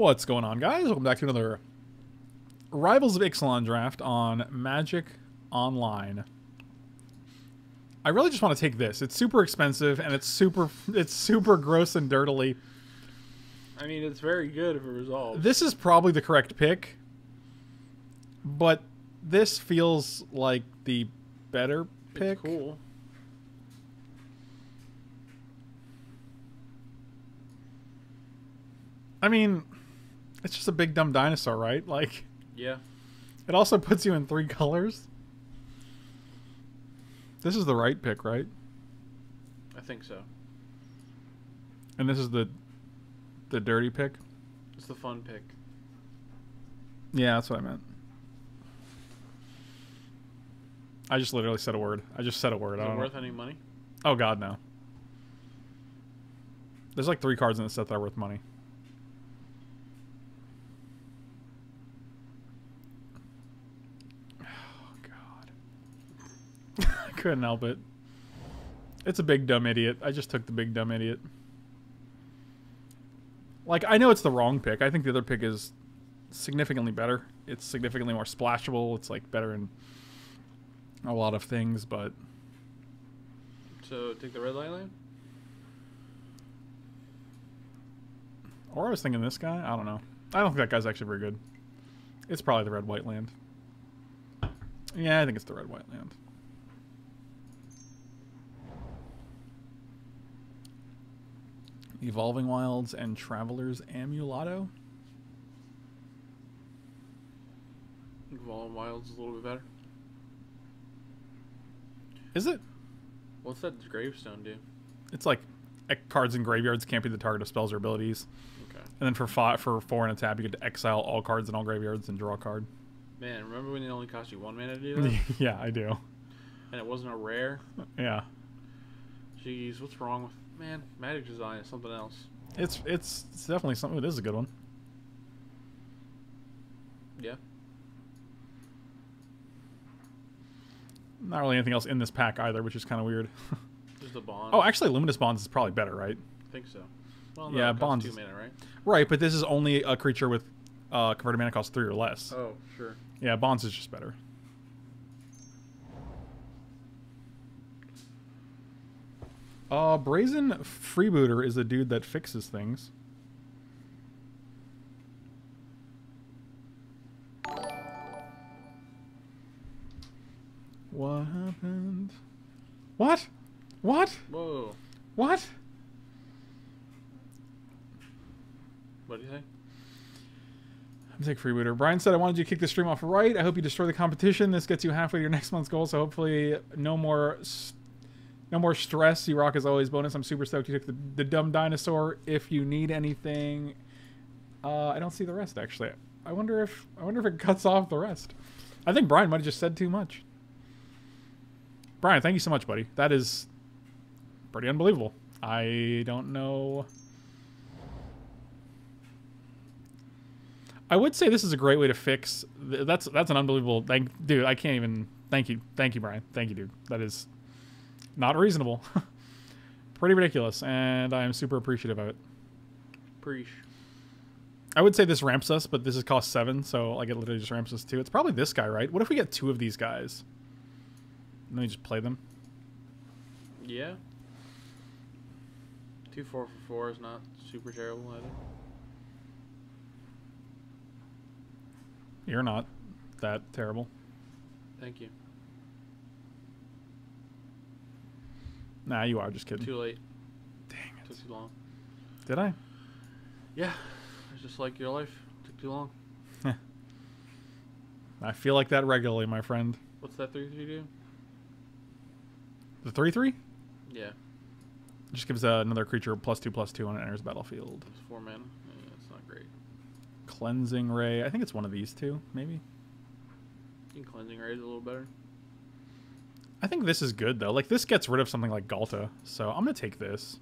What's going on, guys? Welcome back to another Rivals of Ixalan draft on Magic Online. I really just want to take this. It's super expensive and it's super it's super gross and dirtily. I mean, it's very good if it resolves. This is probably the correct pick, but this feels like the better pick. It's cool. I mean, it's just a big dumb dinosaur, right? Like, Yeah. it also puts you in three colors. This is the right pick, right? I think so. And this is the the dirty pick. It's the fun pick. Yeah, that's what I meant. I just literally said a word. I just said a word. Is I it don't worth know. any money? Oh god, no. There's like three cards in the set that are worth money. Oh god. I couldn't help it. It's a big dumb idiot. I just took the big dumb idiot. Like I know it's the wrong pick. I think the other pick is significantly better. It's significantly more splashable. It's like better in a lot of things, but So take the red light land? Or I was thinking this guy. I don't know. I don't think that guy's actually very good. It's probably the red white land. Yeah, I think it's the red white land. Evolving Wilds and Traveler's Amulet. Evolving Wild's is a little bit better. Is it? What's that gravestone do? It's like cards in graveyards can't be the target of spells or abilities. Okay. And then for five, for four and a tap, you get to exile all cards in all graveyards and draw a card. Man, remember when it only cost you one mana to do that? yeah, I do. and it wasn't a rare? Yeah. Jeez, what's wrong with... Man, Magic Design is something else. It's it's it's definitely something. It is a good one. Yeah. Not really anything else in this pack either, which is kind of weird. Just the bond. oh, actually, Luminous Bonds is probably better, right? I think so. Well, no, Yeah, Bonds two mana, right? Right, but this is only a creature with uh, converted mana cost three or less. Oh, sure. Yeah, Bonds is just better. Uh, Brazen Freebooter is a dude that fixes things. What happened? What? What? Whoa. What? What do you think? I'm take freebooter. Brian said I wanted you to kick the stream off right. I hope you destroy the competition. This gets you halfway to your next month's goal. So hopefully no more, no more stress. You rock as always. Bonus. I'm super stoked you took the, the dumb dinosaur. If you need anything, uh, I don't see the rest actually. I wonder if I wonder if it cuts off the rest. I think Brian might have just said too much. Brian, thank you so much, buddy. That is pretty unbelievable. I don't know. I would say this is a great way to fix. th- That's that's an unbelievable thank, dude. I can't even thank you, thank you, Brian. Thank you, dude. That is not reasonable. Pretty ridiculous, and I am super appreciative of it. Preach. I would say this ramps us, but this is cost seven, so like it literally just ramps us two. It's probably this guy, right? What if we get two of these guys? And then we just play them. Yeah. Two four for four is not super terrible either. You're not that terrible. Thank you. Nah, you are just kidding. Too late. Dang it. Took too long. Did I? Yeah. It's just like your life. Took too long. I feel like that regularly, my friend. What's that three three do? The three three Yeah. just gives uh, another creature plus two plus two when it enters battlefield. It's four mana. Yeah, it's not great. Cleansing ray. I think it's one of these two, maybe. I think cleansing ray is a little better. I think this is good though. Like this gets rid of something like Ghalta, so I'm gonna take this.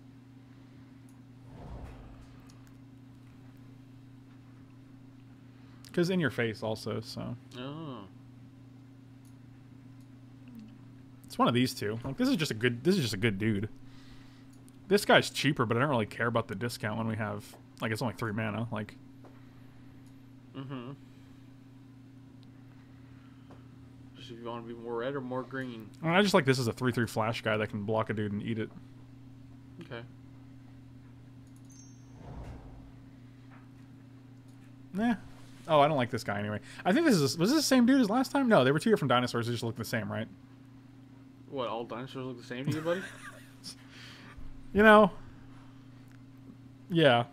Because in your face also, so Oh. it's one of these two. Like this is just a good. This is just a good dude. This guy's cheaper, but I don't really care about the discount when we have like it's only three mana. Like Mm-hmm. Just if you want to be more red or more green. I, just like this as a 3-3 flash guy that can block a dude and eat it. Okay. Nah. Oh, I don't like this guy anyway. I think this is was this the same dude as last time? No, they were two different dinosaurs. They just look the same, right? What? All dinosaurs look the same to you, buddy? You know. Yeah.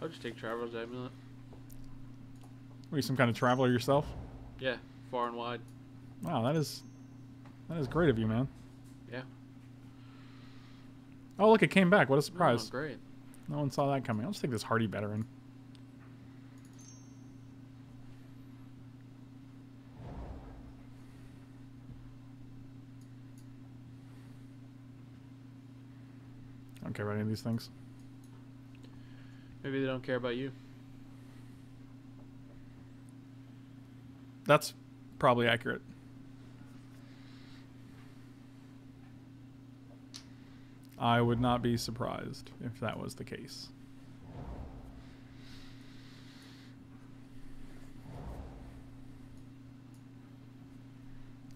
I'll just take Traveler's Amulet. Were you some kind of traveler yourself? Yeah, far and wide. Wow, that is that is great of you, man. Yeah. Oh, look, it came back. What a Oh, surprise. great. No one saw that coming. I'll just take this hardy veteran. I don't care about any of these things. Maybe they don't care about you. That's probably accurate. I would not be surprised if that was the case.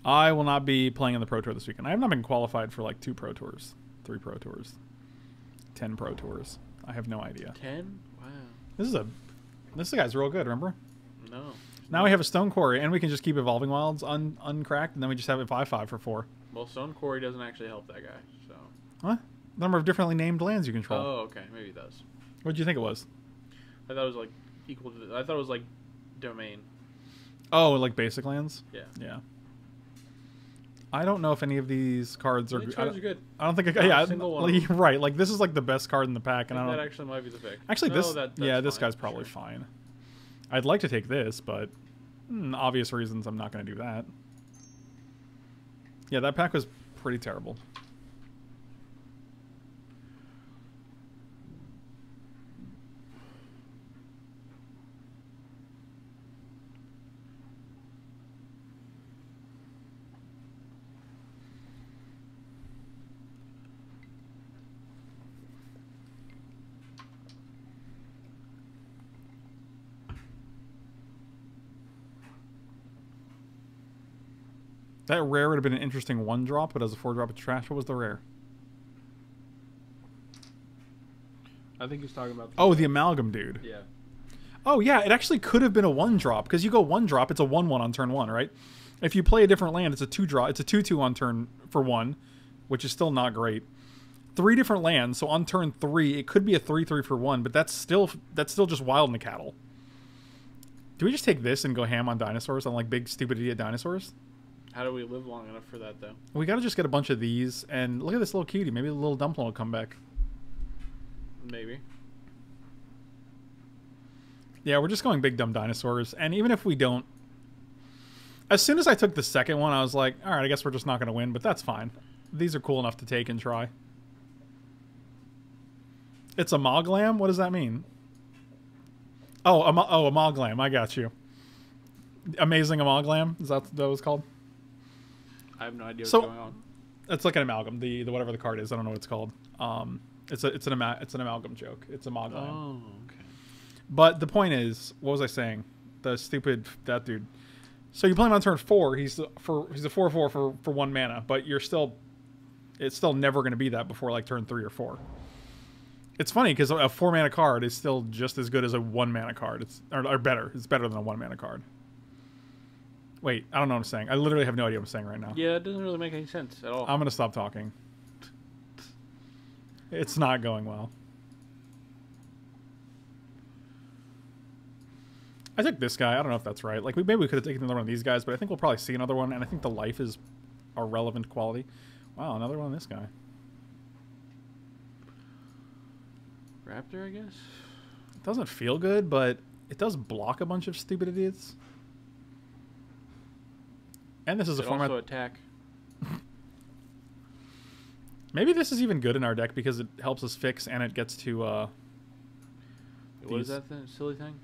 I will not be playing in the Pro Tour this weekend. I have not been qualified for like two Pro Tours, three Pro Tours, ten Pro Tours. I have no idea. Ten? Wow. This is a this guy's real good. Remember? No. Now we have a Stone Quarry, and we can just keep Evolving Wilds un- uncracked, and then we just have it 5 5 for 4. Well, Stone Quarry doesn't actually help that guy. So. What? Number of differently named lands you control. Oh, okay. Maybe it does. What did you think it was? I thought it was like equal to. The, I thought it was like domain. Oh, like basic lands? Yeah. Yeah. I don't know if any of these cards are. These cards are good. I don't think. I, yeah, single one like, right. Like this is like the best card in the pack, and I I don't. that actually might be the pick. Actually, No, this. that- yeah, this fine, guy's probably sure. fine. I'd like to take this, but hmm, obvious reasons I'm not going to do that. Yeah, that pack was pretty terrible. That rare would have been an interesting one drop, but as a four drop, it's trash. What was the rare? I think he's talking about. Oh, the amalgam dude. Yeah. Oh yeah, it actually could have been a one drop because you go one drop, it's a one one on turn one, right? If you play a different land, it's a two draw, it's a two two on turn for one, which is still not great. Three different lands, so on turn three, it could be a three three for one, but that's still that's still just wild in the cattle. Do we just take this and go ham on dinosaurs on like big stupid idiot dinosaurs? How do we live long enough for that though? We got to just get a bunch of these and look at this little cutie. Maybe the little dumpling will come back. Maybe. Yeah, we're just going big dumb dinosaurs, and even if we don't, as soon as I took the second one, I was like, all right, I guess we're just not going to win, but that's fine. These are cool enough to take and try. It's a Moglam. What does that mean? Oh, a oh, a Moglam. I got you. Amazing Amoglam. Is that what that was called? I have no idea what's So- going on. It's like an amalgam. The the whatever the card is. I don't know what it's called. Um, it's a it's an ama- it's an amalgam joke. It's a Moglam. Oh, okay. But the point is, what was I saying? The stupid that dude. So you play him on turn four. He's the- for he's a four four for for one mana, but you're still, it's still never going to be that before like turn three or four. It's funny because a four mana card is still just as good as a one mana card. It's or, or better. It's better than a one mana card. Wait, I don't know what I'm saying. I literally have no idea what I'm saying right now. Yeah, it doesn't really make any sense at all. I'm gonna stop talking. It's not going well. I took this guy. I don't know if that's right. Like, we maybe we could have taken another one of these guys, but I think we'll probably see another one. And I think the life is a relevant quality. Wow, another one of this guy. Raptor, I guess. It doesn't feel good, but it does block a bunch of stupid idiots. And this is a format. also attack. Maybe this is even good in our deck because it helps us fix and it gets to. uh What is These- that thing? silly thing?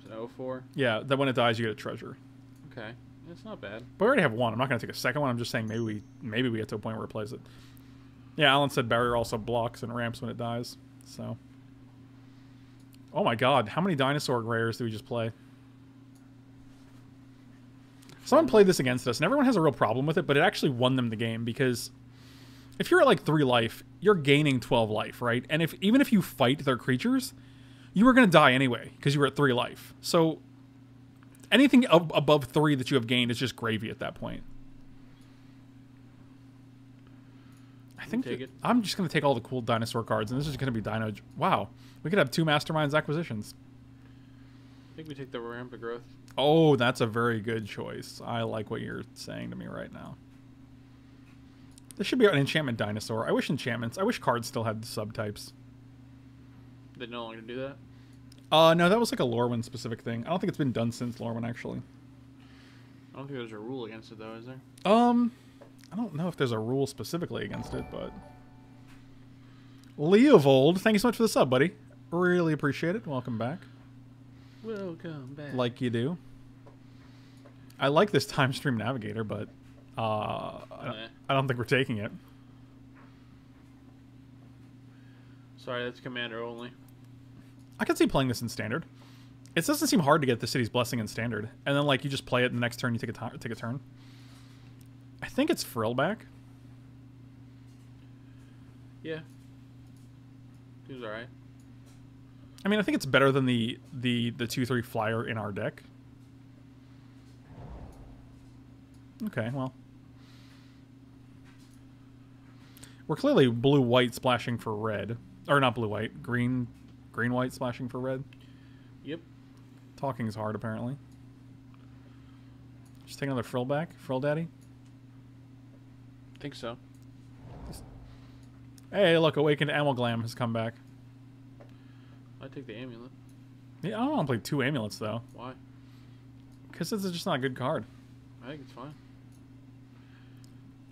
Is it 04? Yeah, that when it dies, you get a treasure. Okay. It's not bad. But we already have one. I'm not going to take a second one. I'm just saying maybe we maybe we get to a point where it plays it. Yeah, Alan said barrier also blocks and ramps when it dies. So. Oh my God! How many dinosaur rares do we just play? Someone played this against us, and everyone has a real problem with it, but it actually won them the game because if you're at like three life, you're gaining 12 life, right? And if even if you fight their creatures, you are going to die anyway because you were at three life. So anything ab- above three that you have gained is just gravy at that point. I think take that- it. I'm just going to take all the cool dinosaur cards, and this is going to be Dino. Wow, we could have two Masterminds acquisitions. I think we take the rampant growth. Oh, that's a very good choice. I like what you're saying to me right now. This should be an enchantment dinosaur. I wish enchantments. I wish cards still had subtypes. They no longer do that. Uh, no, that was like a Lorwyn specific thing. I don't think it's been done since Lorwyn actually. I don't think there's a rule against it though, is there? Um, I don't know if there's a rule specifically against it, but Leovold, thank you so much for the sub, buddy. Really appreciate it. Welcome back, Welcome back. like you do. I like this time stream navigator, but uh, I don't, Nah. I don't think we're taking it. Sorry, that's commander only. I could see playing this in standard. It doesn't seem hard to get the city's blessing in standard, and then like you just play it. And the next turn, you take a take a turn. I think it's frill back. Yeah. Seems alright. I mean, I think it's better than the the the two three flyer in our deck. Okay, well, we're clearly blue white splashing for red, or not blue white, green green white splashing for red. Yep. Talking is hard, apparently. Just take another frill back, frill daddy. think so. Hey, look, Awakened Amalgam has come back. I take the amulet. Yeah, I don't want to play two amulets though, Why? because this is just not a good card. I think it's fine.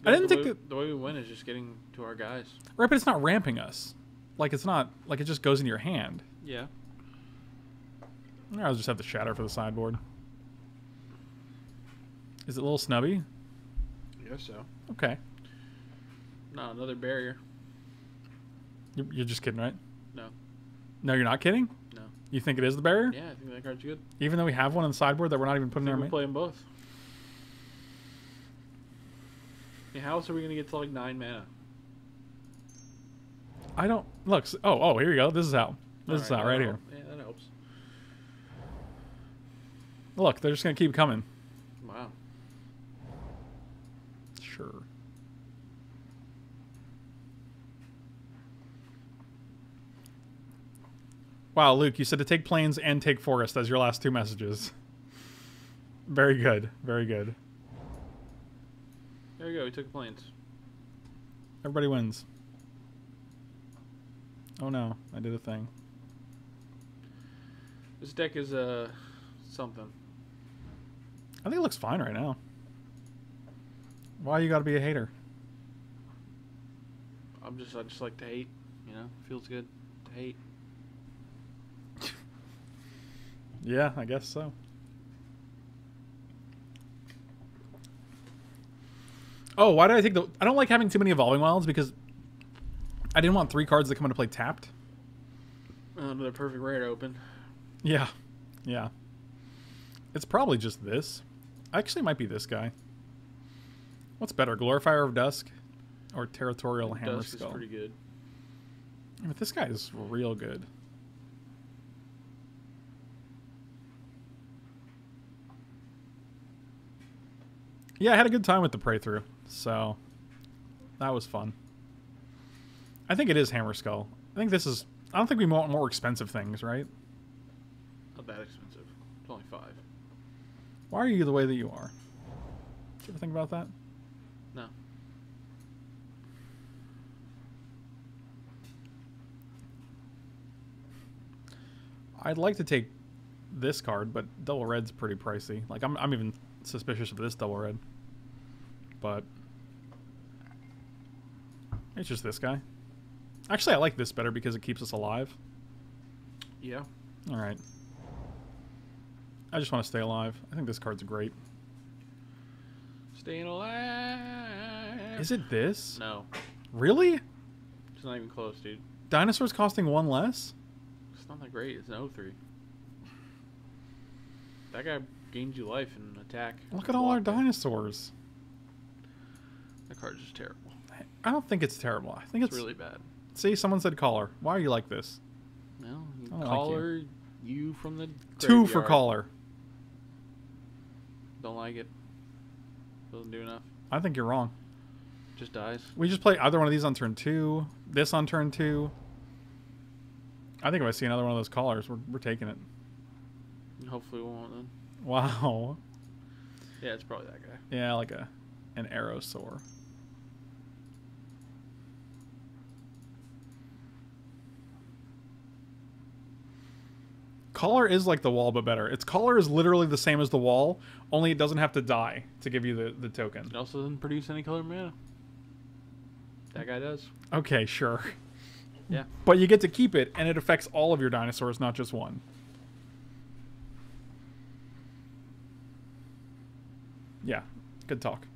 I didn't the think way, that- the way we win is just getting to our guys. Right, but it's not ramping us. Like it's not like it just goes into your hand. Yeah. I'll just have the shatter for the sideboard. Is it a little snubby? Yes, guess so. Okay. Not another barrier. You're, you're just kidding, right? No. You're not kidding? No. You think it is the barrier? Yeah, I think that card's good. Even though we have one on the sideboard that we're not even I putting in think our we're main? playing both. Yeah, how else are we gonna get to like nine mana? I don't. Look. Oh, oh, here you go. This is how. This is Alright, how right that here. help- Yeah, that helps. Look, they're just going to keep coming. Wow. Sure. Wow, Luke, you said to take planes and take forest as your last two messages. Very good. Very good. There we go. We took planes. Everybody wins. Oh no, I did a thing. This deck is uh something. I think it looks fine right now. Why you gotta be a hater? I'm just I just like to hate. You know, feels good to hate. Yeah, I guess so. Oh, why did I take the? I don't like having too many evolving wilds because I didn't want three cards that come into play tapped. Uh, Another perfect rare to open. Yeah, yeah. It's probably just this. Actually, it might be this guy. What's better, Glorifier of Dusk or Territorial Hammer Dusk is Skull? pretty good. But this guy is real good. Yeah, I had a good time with the pray through, so that was fun. I think it is Hammerskull. I think this is. I don't think we want more expensive things, right? Not that expensive. It's only five. Why are you the way that you are? Did you ever think about that? No. I'd like to take this card, but double red's pretty pricey. Like I'm, I'm even suspicious of this double red. But it's just this guy. Actually, I like this better because it keeps us alive. Yeah. All right. I just want to stay alive. I think this card's great. Staying alive. Is it this? No. Really? It's not even close, dude. Dinosaurs costing one less? It's not that great. It's an 03. That guy gains you life and attack. Look at all our dinosaurs. That card's just terrible. I don't think it's terrible. I think It's it's. really bad. See, someone said caller. Why are you like this? No, you I like you. you from the Two for caller. Don't like it. Doesn't do enough. I think you're wrong. Just dies. We just play either one of these on turn two, this on turn two. I think if I see another one of those callers, we're, we're taking it. Hopefully we won't then. Wow. Yeah, it's probably that guy. Yeah, like a an arrowsaur. Caller is like the wall, but better. Its caller is literally the same as the wall, only it doesn't have to die to give you the, the token. It also doesn't produce any color mana. That guy does. Okay, sure. Yeah. But you get to keep it, and it affects all of your dinosaurs, not just one. Yeah, good talk.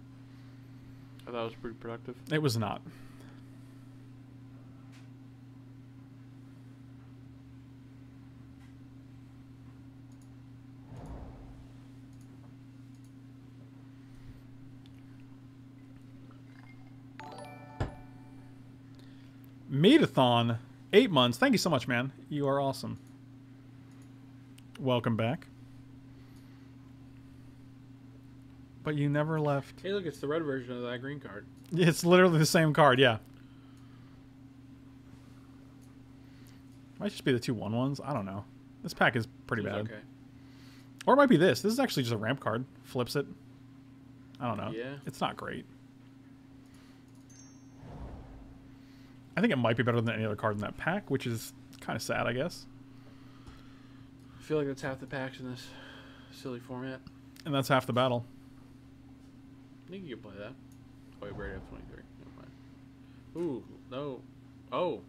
I thought it was pretty productive. It was not. Medathon, eight months. Thank you so much, man. You are awesome. Welcome back. But you never left. Hey, look, it's the red version of that green card. It's literally the same card, yeah. Might just be the two one ones. I don't know. This pack is pretty Seems bad. Okay. Or it might be this. This is actually just a ramp card. Flips it. I don't know. Yeah. It's not great. I think it might be better than any other card in that pack, which is kind of sad, I guess. I feel like that's half the packs in this silly format. And that's half the battle. I think you can play that. Oh, you already have 23. Never mind. Ooh, no. Oh.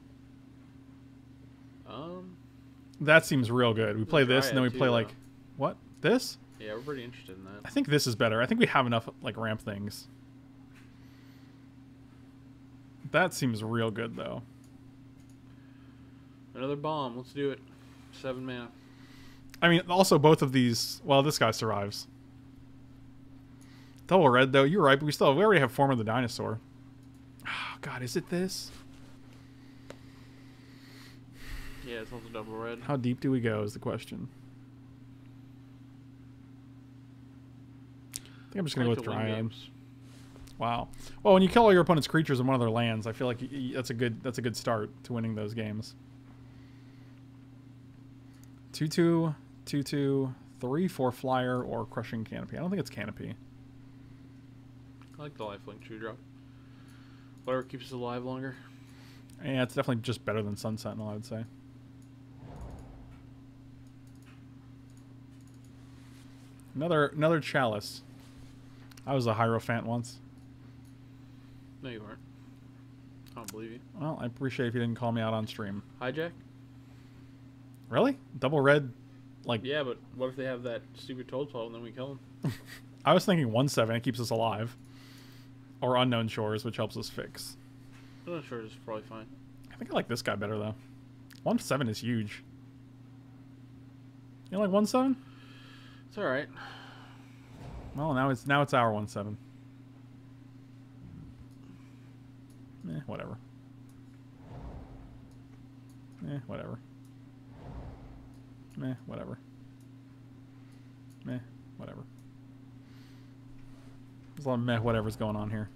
Um, That seems real good. We play this, and then we play too, like though. what? This? yeah, we're pretty interested in that. I think this is better. I think we have enough like ramp things. That seems real good though. Another bomb. Let's do it. Seven mana. I mean, also both of these. Well, this guy survives. Double red though. You're right, but we still we already have form of the dinosaur. Oh, God, is it this? Yeah, it's also double red. How deep do we go? Is the question. I think I'm just gonna I go like with win games. Wow. Well, when you kill all your opponent's creatures in one of their lands, I feel like that's a good that's a good start to winning those games. Two two two two three four flyer or crushing canopy. I don't think it's canopy. I like the lifelink true drop. Whatever keeps us alive longer. Yeah, it's definitely just better than Sun Sentinel, I would say. Another another chalice. I was a Hierophant once. No, you aren't. I don't believe you. Well, I appreciate if you didn't call me out on stream. Hijack? Really? Double red? Like Yeah, but what if they have that stupid Toadstool and then we kill them? I was thinking one seven. It keeps us alive. Or unknown shores, which helps us fix. I'm not sure. It's probably fine. I think I like this guy better though. One seven is huge. You like one seven? It's all right. Well, now it's now it's our one seven. Eh, whatever. Eh, whatever. Meh, whatever. Meh, whatever. There's a lot of meh whatever's going on here.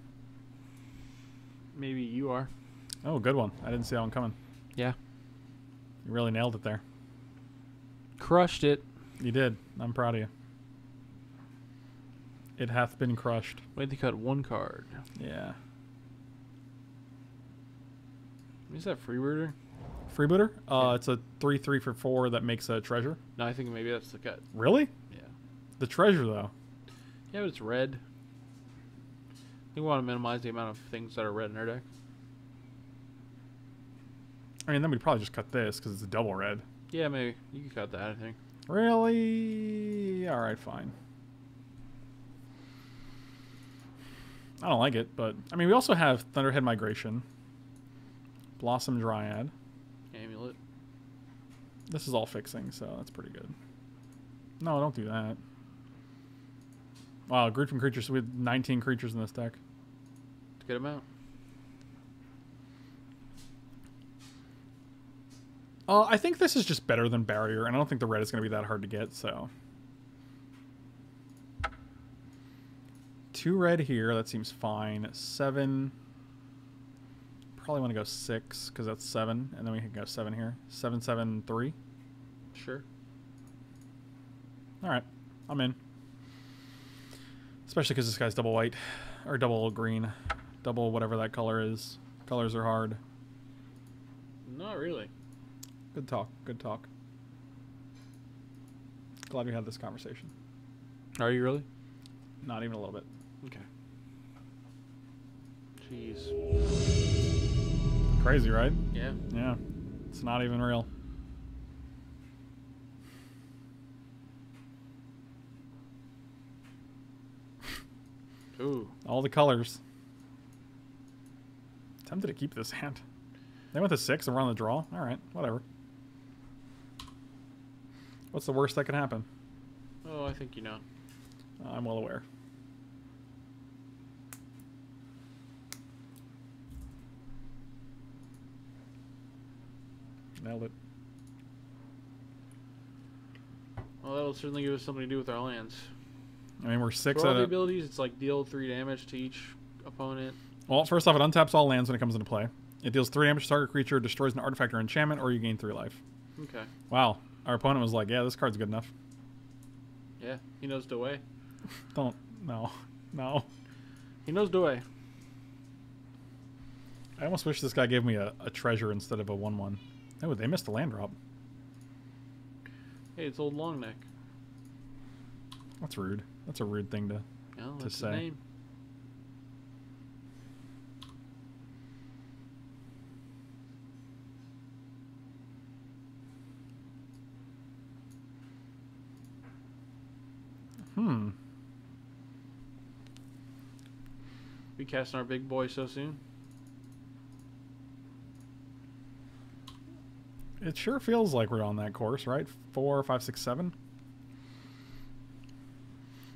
Maybe you are. Oh, good one. I didn't see that one coming. Yeah. You really nailed it there. Crushed it. You did. I'm proud of you. It hath been crushed. We had to cut one card. Yeah. Is that freebirder? Freebooter? Uh, Yeah. it's a 3 3 for 4 that makes a treasure. No, I think maybe that's the cut. Really? Yeah. The treasure, though. Yeah, but it's red. I think we want to minimize the amount of things that are red in our deck. I mean, then we'd probably just cut this because it's a double red. Yeah, maybe. You can cut that, I think. Really? Alright, fine. I don't like it, but I mean, we also have Thunderherd Migration, Blossom Dryad. Amulet. This is all fixing, so that's pretty good. No, don't do that. Wow, group from creatures with 19 creatures in this deck. To get him out. Uh, I think this is just better than barrier, and I don't think the red is going to be that hard to get. So, two red here. That seems fine. Seven. Probably want to go six because that's seven, and then we can go seven here. Seven, seven, three. Sure. All right, I'm in. Especially because this guy's double white, or double green, double whatever that color is. Colors are hard. Not really. Good talk. Good talk. Glad we had this conversation. Are you really? Not even a little bit. Okay. Jeez. Crazy, right? Yeah. Yeah. It's not even real. Ooh. All the colors. Tempted to keep this hand. They went to six and we're on the draw. All right, whatever. What's the worst that can happen? Oh, I think you know. I'm well aware. Nailed it. Well, that'll certainly give us something to do with our lands. I mean, we're six For all out the of. abilities, it's like deal three damage to each opponent. Well, first off, it untaps all lands when it comes into play. It deals three damage to target creature, destroys an artifact or enchantment, or you gain three life. Okay. Wow. Our opponent was like, yeah, this card's good enough. Yeah, he knows the way. Don't. No. No. He knows the way. I almost wish this guy gave me a, a treasure instead of a 1 1. Oh, they missed a land drop. Hey, it's old long neck. That's rude. That's a rude thing to. Oh, To say. name. Hmm. We casting our big boy so soon. It sure feels like we're on that course, right? Four, five, six, seven.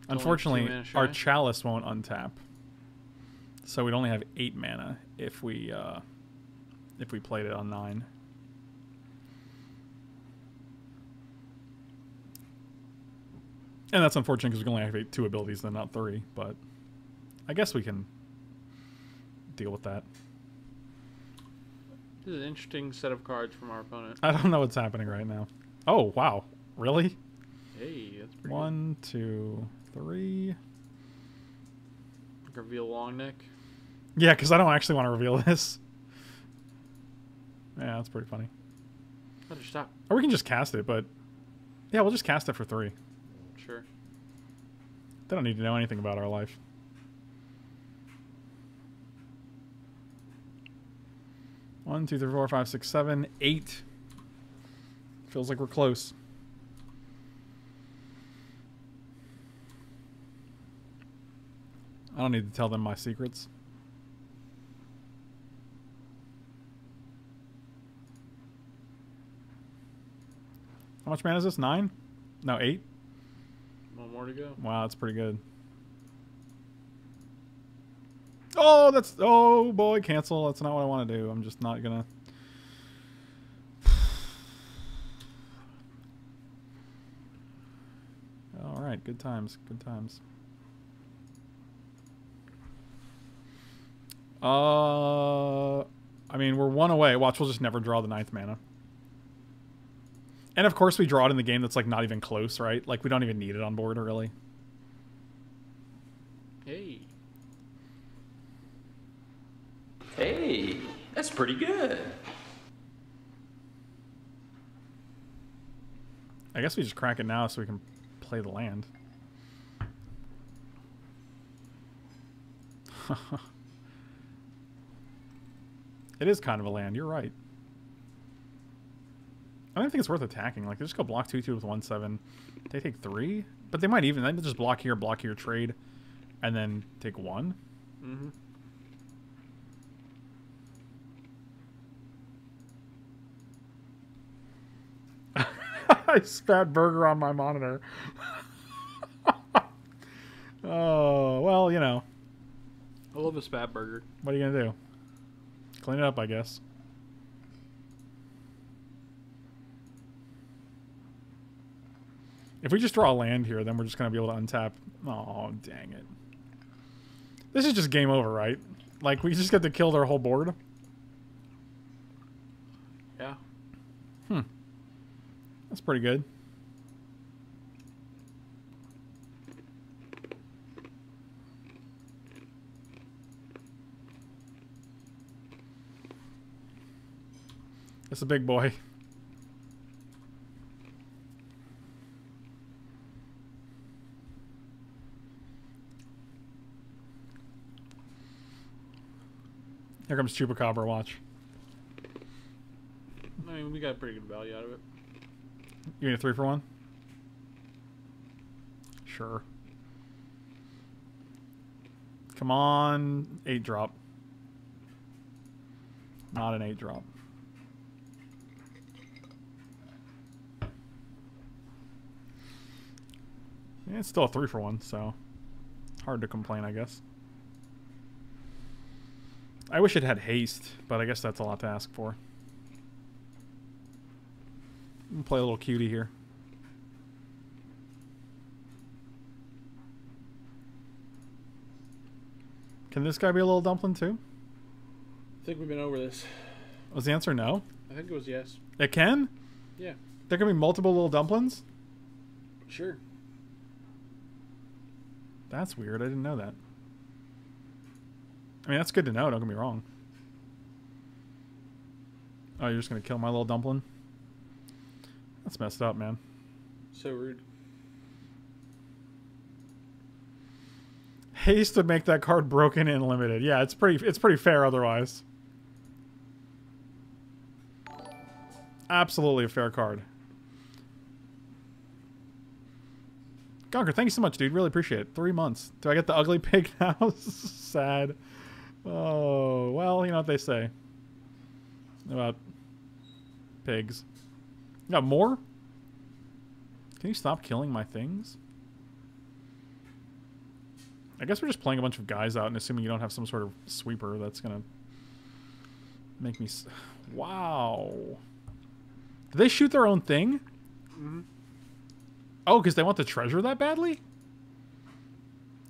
only Unfortunately, our chalice won't untap, so we'd only have eight mana if we uh, if we played it on nine. And that's unfortunate because we can only activate two abilities, then not three. But I guess we can deal with that. This is an interesting set of cards from our opponent. I don't know what's happening right now. Oh wow, really? Hey, that's pretty One, two, three. good. Reveal long neck. Yeah, because I don't actually want to reveal this. Yeah, that's pretty funny. Just stop. Or we can just cast it, but yeah, we'll just cast it for three. Sure. They don't need to know anything about our life. One, two, three, four, five, six, seven, eight. Feels like we're close. I don't need to tell them my secrets. How much mana is this? Nine? No, eight? One more to go. Wow, that's pretty good. Oh, that's oh boy, cancel. That's not what I want to do. I'm just not gonna. All right, good times, good times. Uh, I mean, we're one away. Watch, we'll just never draw the ninth mana. And of course, we draw it in the game that's like not even close, right? Like we don't even need it on board, really. Hey. Hey, that's pretty good. I guess we just crack it now so we can play the land. it is kind of a land. You're right. I don't think it's worth attacking. Like, they just go block 2 2 with 1 7. They take 3. But they might even. They just block here, block here, trade, and then take 1. Mm-hmm. Nice spat burger on my monitor. oh well, you know I love a spat burger. what are you gonna do? Clean it up, I guess. If we just draw a land here, then we're just gonna be able to untap. Oh, dang it! This is just game over, right? Like we just get to kill their whole board. Yeah. Hmm. That's pretty good. It's a big boy. Here comes Chupacabra, watch. I mean, we got pretty good value out of it. You need a three for one? Sure. Come on, eight drop. Not an eight drop. Yeah, it's still a three for one, so hard to complain, I guess. I wish it had haste, but I guess that's a lot to ask for. Play a little cutie here. Can this guy be a little dumpling too? I think we've been over this. Oh, was the answer no? I think it was yes. It can? Yeah. There can be multiple little dumplings? Sure. That's weird. I didn't know that. I mean, that's good to know. Don't get me wrong. Oh, you're just gonna kill my little dumpling? That's messed up, man. So rude. Haste to make that card broken and limited. Yeah, it's pretty. It's pretty fair otherwise. Absolutely a fair card. Gonker, thank you so much, dude. Really appreciate it. Three months. Do I get the ugly pig now? Sad. Oh, well, you know what they say about pigs. You got more? Can you stop killing my things? I guess we're just playing a bunch of guys out and assuming you don't have some sort of sweeper that's gonna make me. S- wow. Do they shoot their own thing? Mm-hmm. Oh, because they want the treasure that badly?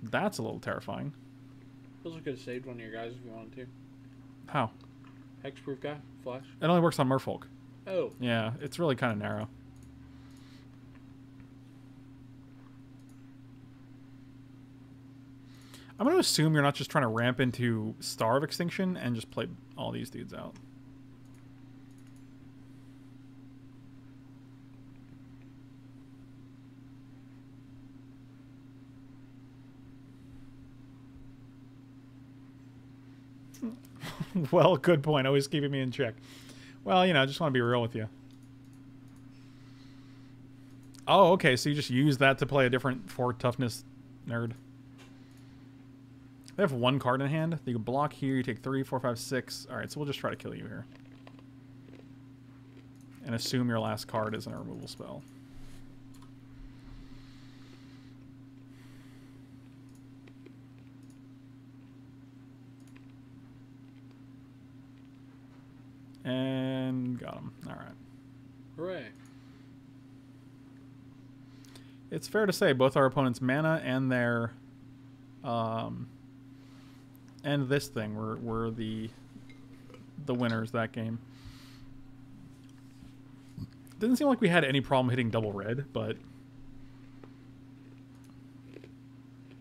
That's a little terrifying. Those could have saved one of your guys if you wanted to. How? Hexproof guy, flash. It only works on merfolk. Oh, Yeah, it's really kind of narrow. I'm going to assume you're not just trying to ramp into Star of Extinction and just play all these dudes out. well, good point. Always keeping me in check. Well, you know, I just want to be real with you. Oh, okay. So you just use that to play a different four toughness nerd. They have one card in hand. You can block here. You take three, four, five, six. All right, so we'll just try to kill you here. And assume your last card isn't a removal spell. And got him. All right. hooray. It's fair to say both our opponents' mana and their, um, and this thing were were the the winners that game. Didn't seem like we had any problem hitting double red, but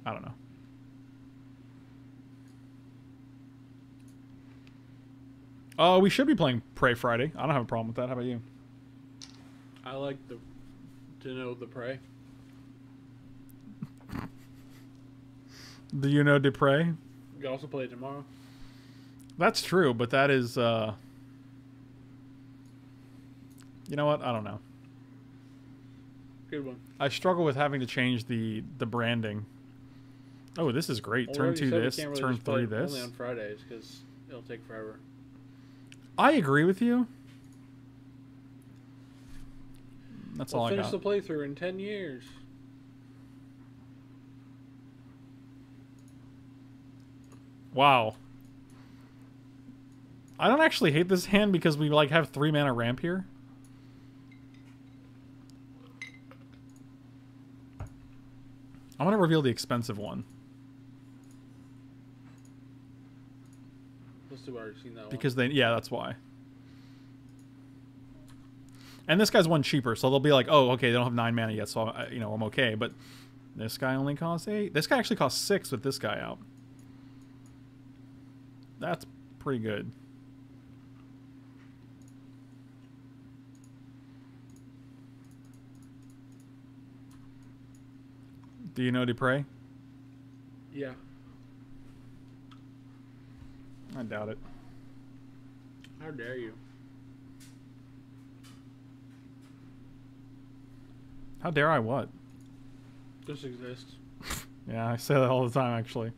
I don't know. Oh, we should be playing Prey Friday. I don't have a problem with that. How about you? I like the to know the prey. Do you know de Prey? We also play it tomorrow. That's true, but that is uh You know what? I don't know. Good one. I struggle with having to change the the branding. Oh, this is great. Well, turn two this, really turn three this. Only on Fridays because it'll take forever. I agree with you. That's We'll all I finish the playthrough in 10 years. Wow. I don't actually hate this hand because we like have three mana ramp here. I'm gonna reveal the expensive one Already seen that because they yeah that's why. And this guy's one cheaper, so they'll be like, oh okay, they don't have nine mana yet, so I, you know I'm okay. But this guy only costs eight. This guy actually costs six with this guy out. That's pretty good. Do you know Dupre? one. Yeah. I doubt it. How dare you? How dare I what? This exists. Yeah, I say that all the time actually.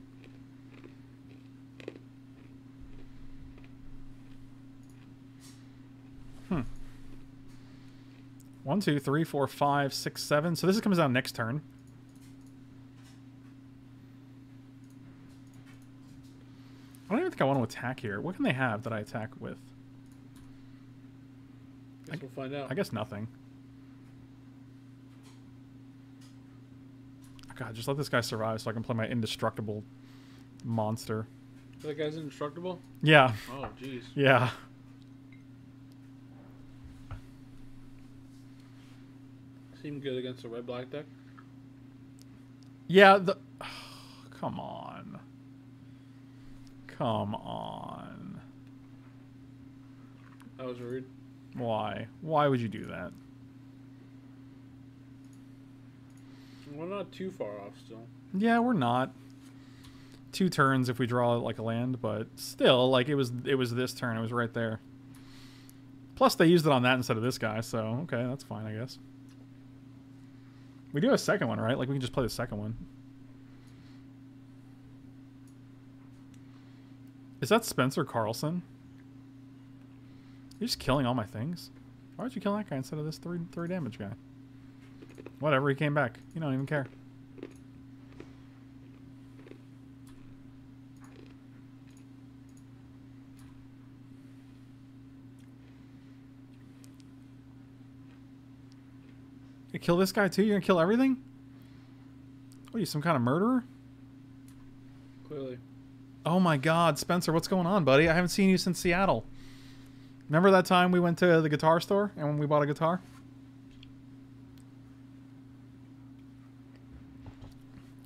Hmm. One, two, three, four, five, six, seven. So this comes out next turn. Don't even think I want to attack here. What can they have that I attack with? Guess we'll find out. I guess nothing. God, just let this guy survive so I can play my indestructible monster. That guy's indestructible? Yeah, Oh, jeez. yeah. Seem good against the red black deck. Yeah, the. come on. Come on. That was rude. Why? Why would you do that? We're not too far off still. Yeah, we're not. Two turns if we draw like a land, but still, like it was it was this turn, it was right there. Plus they used it on that instead of this guy, so okay, that's fine, I guess. We do have a second one, right? Like we can just play the second one. Is that Spencer Carlson? You're just killing all my things. Why would you kill that guy instead of this three three damage guy? Whatever, he came back. You don't even care. You kill this guy too? You're gonna kill everything? What are you, some kind of murderer? Clearly. Oh my god, Spencer, what's going on, buddy? I haven't seen you since Seattle. Remember that time we went to the guitar store and when we bought a guitar?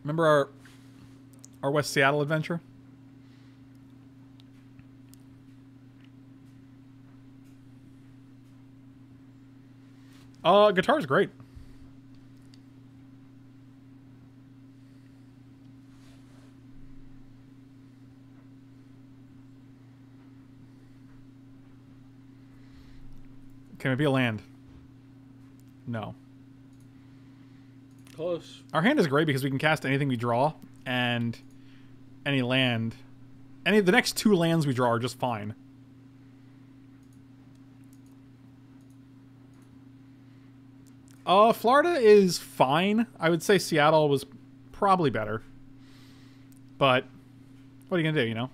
Remember our our West Seattle adventure? Uh, guitar's great. Can it be a land? No. Close. Our hand is great because we can cast anything we draw and any land. Any of the next two lands we draw are just fine. Uh, Florida is fine. I would say Seattle was probably better. But what are you gonna do, you know?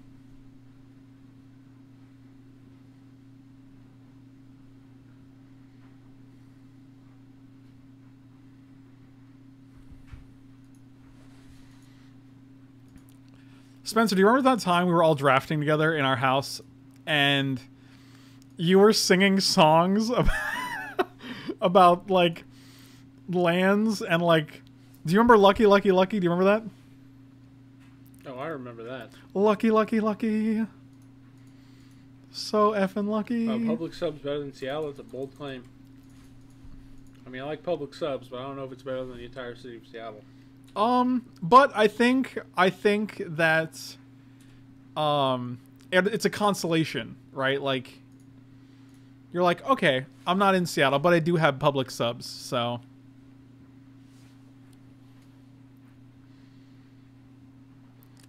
Spencer, do you remember that time we were all drafting together in our house and you were singing songs about, about like lands and like do you remember Lucky Lucky Lucky? Do you remember that? Oh, I remember that. Lucky Lucky Lucky. So effing lucky. Uh, public subs better than Seattle. It's a bold claim. I mean, I like public subs, but I don't know if it's better than the entire city of Seattle. Um, but I think I think that um it- it's a consolation, right? Like you're like, okay, I'm not in Seattle, but I do have public subs, so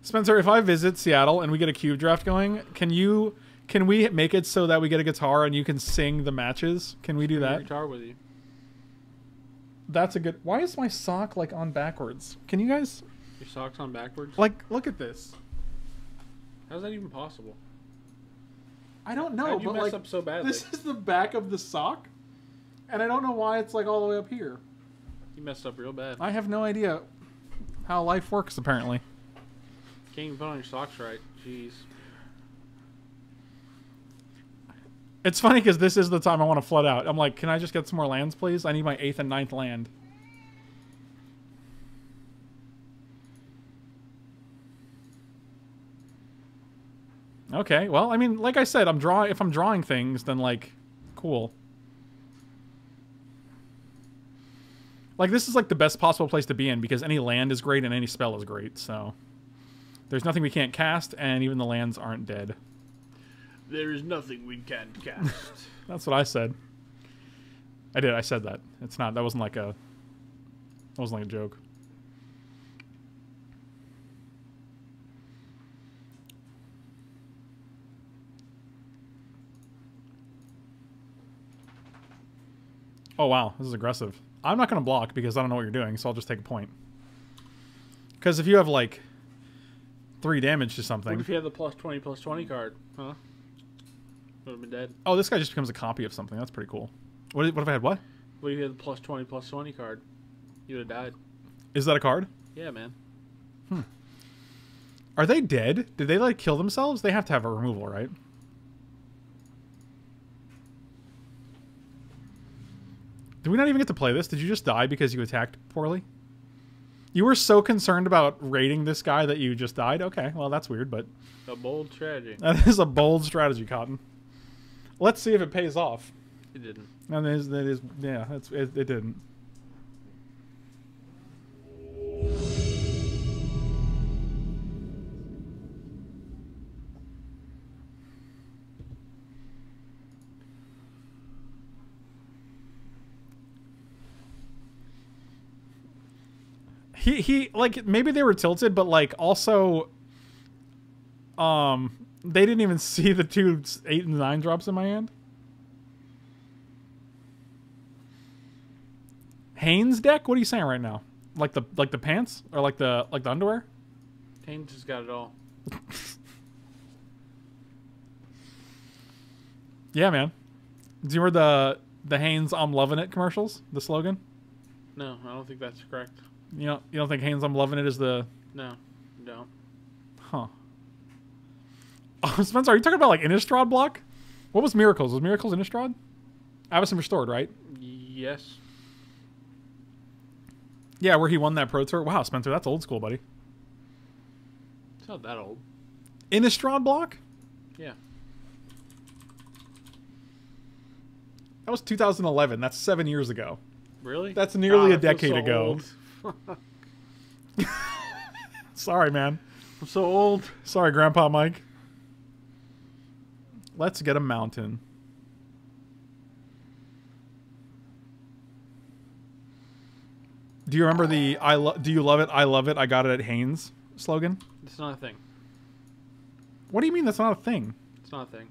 Spencer, if I visit Seattle and we get a cube draft going, can you can we make it so that we get a guitar and you can sing the matches? Can we do that? guitar with you. That's a good. Why is my sock like on backwards? Can you guys Your socks on backwards? like look at this? How's that even possible? I don't know, How'd you but mess like up so badly? this is the back of the sock, and I don't know why it's like all the way up here. You messed up real bad. I have no idea how life works. Apparently, Can't even put on your socks right. Jeez. It's funny because this is the time I want to flood out. I'm like, can I just get some more lands, please? I need my eighth and ninth land. Okay, well, I mean, like I said, I'm drawing. If I'm drawing things, then like, cool. Like this is like the best possible place to be in because any land is great and any spell is great. So there's nothing we can't cast, and even the lands aren't dead. There is nothing we can't cast. That's what I said. I did. I said that. It's not. That wasn't like a. That wasn't like a joke. Oh wow, this is aggressive. I'm not going to block because I don't know what you're doing, so I'll just take a point. Because if you have like three damage to what something, if you have the plus 20 plus 20 card? Huh? Would have been dead. oh, this guy just becomes a copy of something. That's pretty cool. What? if- What if I had what? What if you had the plus 20 plus 20 card? You would have died. Is that a card? Yeah, man. Hmm. Are they dead? Did they like kill themselves? They have to have a removal, right? Did we not even get to play this? Did you just die because you attacked poorly? You were so concerned about raiding this guy that you just died? Okay, well that's weird, but A bold strategy. that is a bold strategy, Cotton. Let's see if it pays off. It didn't. And that is, that is yeah, that's it, it didn't. He he like maybe they were tilted, but like also um they didn't even see the two eight and nine drops in my hand. Hanes deck? What are you saying right now? Like the like the pants or like the like the underwear? Hanes has got it all. Yeah, man. Do you remember the the Hanes I'm loving it commercials? The slogan? No, I don't think that's correct. You know you don't think Hanes I'm loving it is the No, no. huh. Oh, Spencer, are you talking about like Innistrad block? What was Miracles? Was Miracles Innistrad? Avacyn Restored, right? Yes. Yeah, where he won that Pro Tour. Wow, Spencer, that's old school, buddy. It's not that old. Innistrad block? Yeah. That was 2011. That's seven years ago. Really? That's nearly God, a decade so ago. Sorry, man. I'm so old. Sorry, Grandpa Mike. Let's get a mountain. Do you remember the "I lo- do you love it? I love it. I got it at Hanes" slogan? It's not a thing. What do you mean that's not a thing? It's not a thing.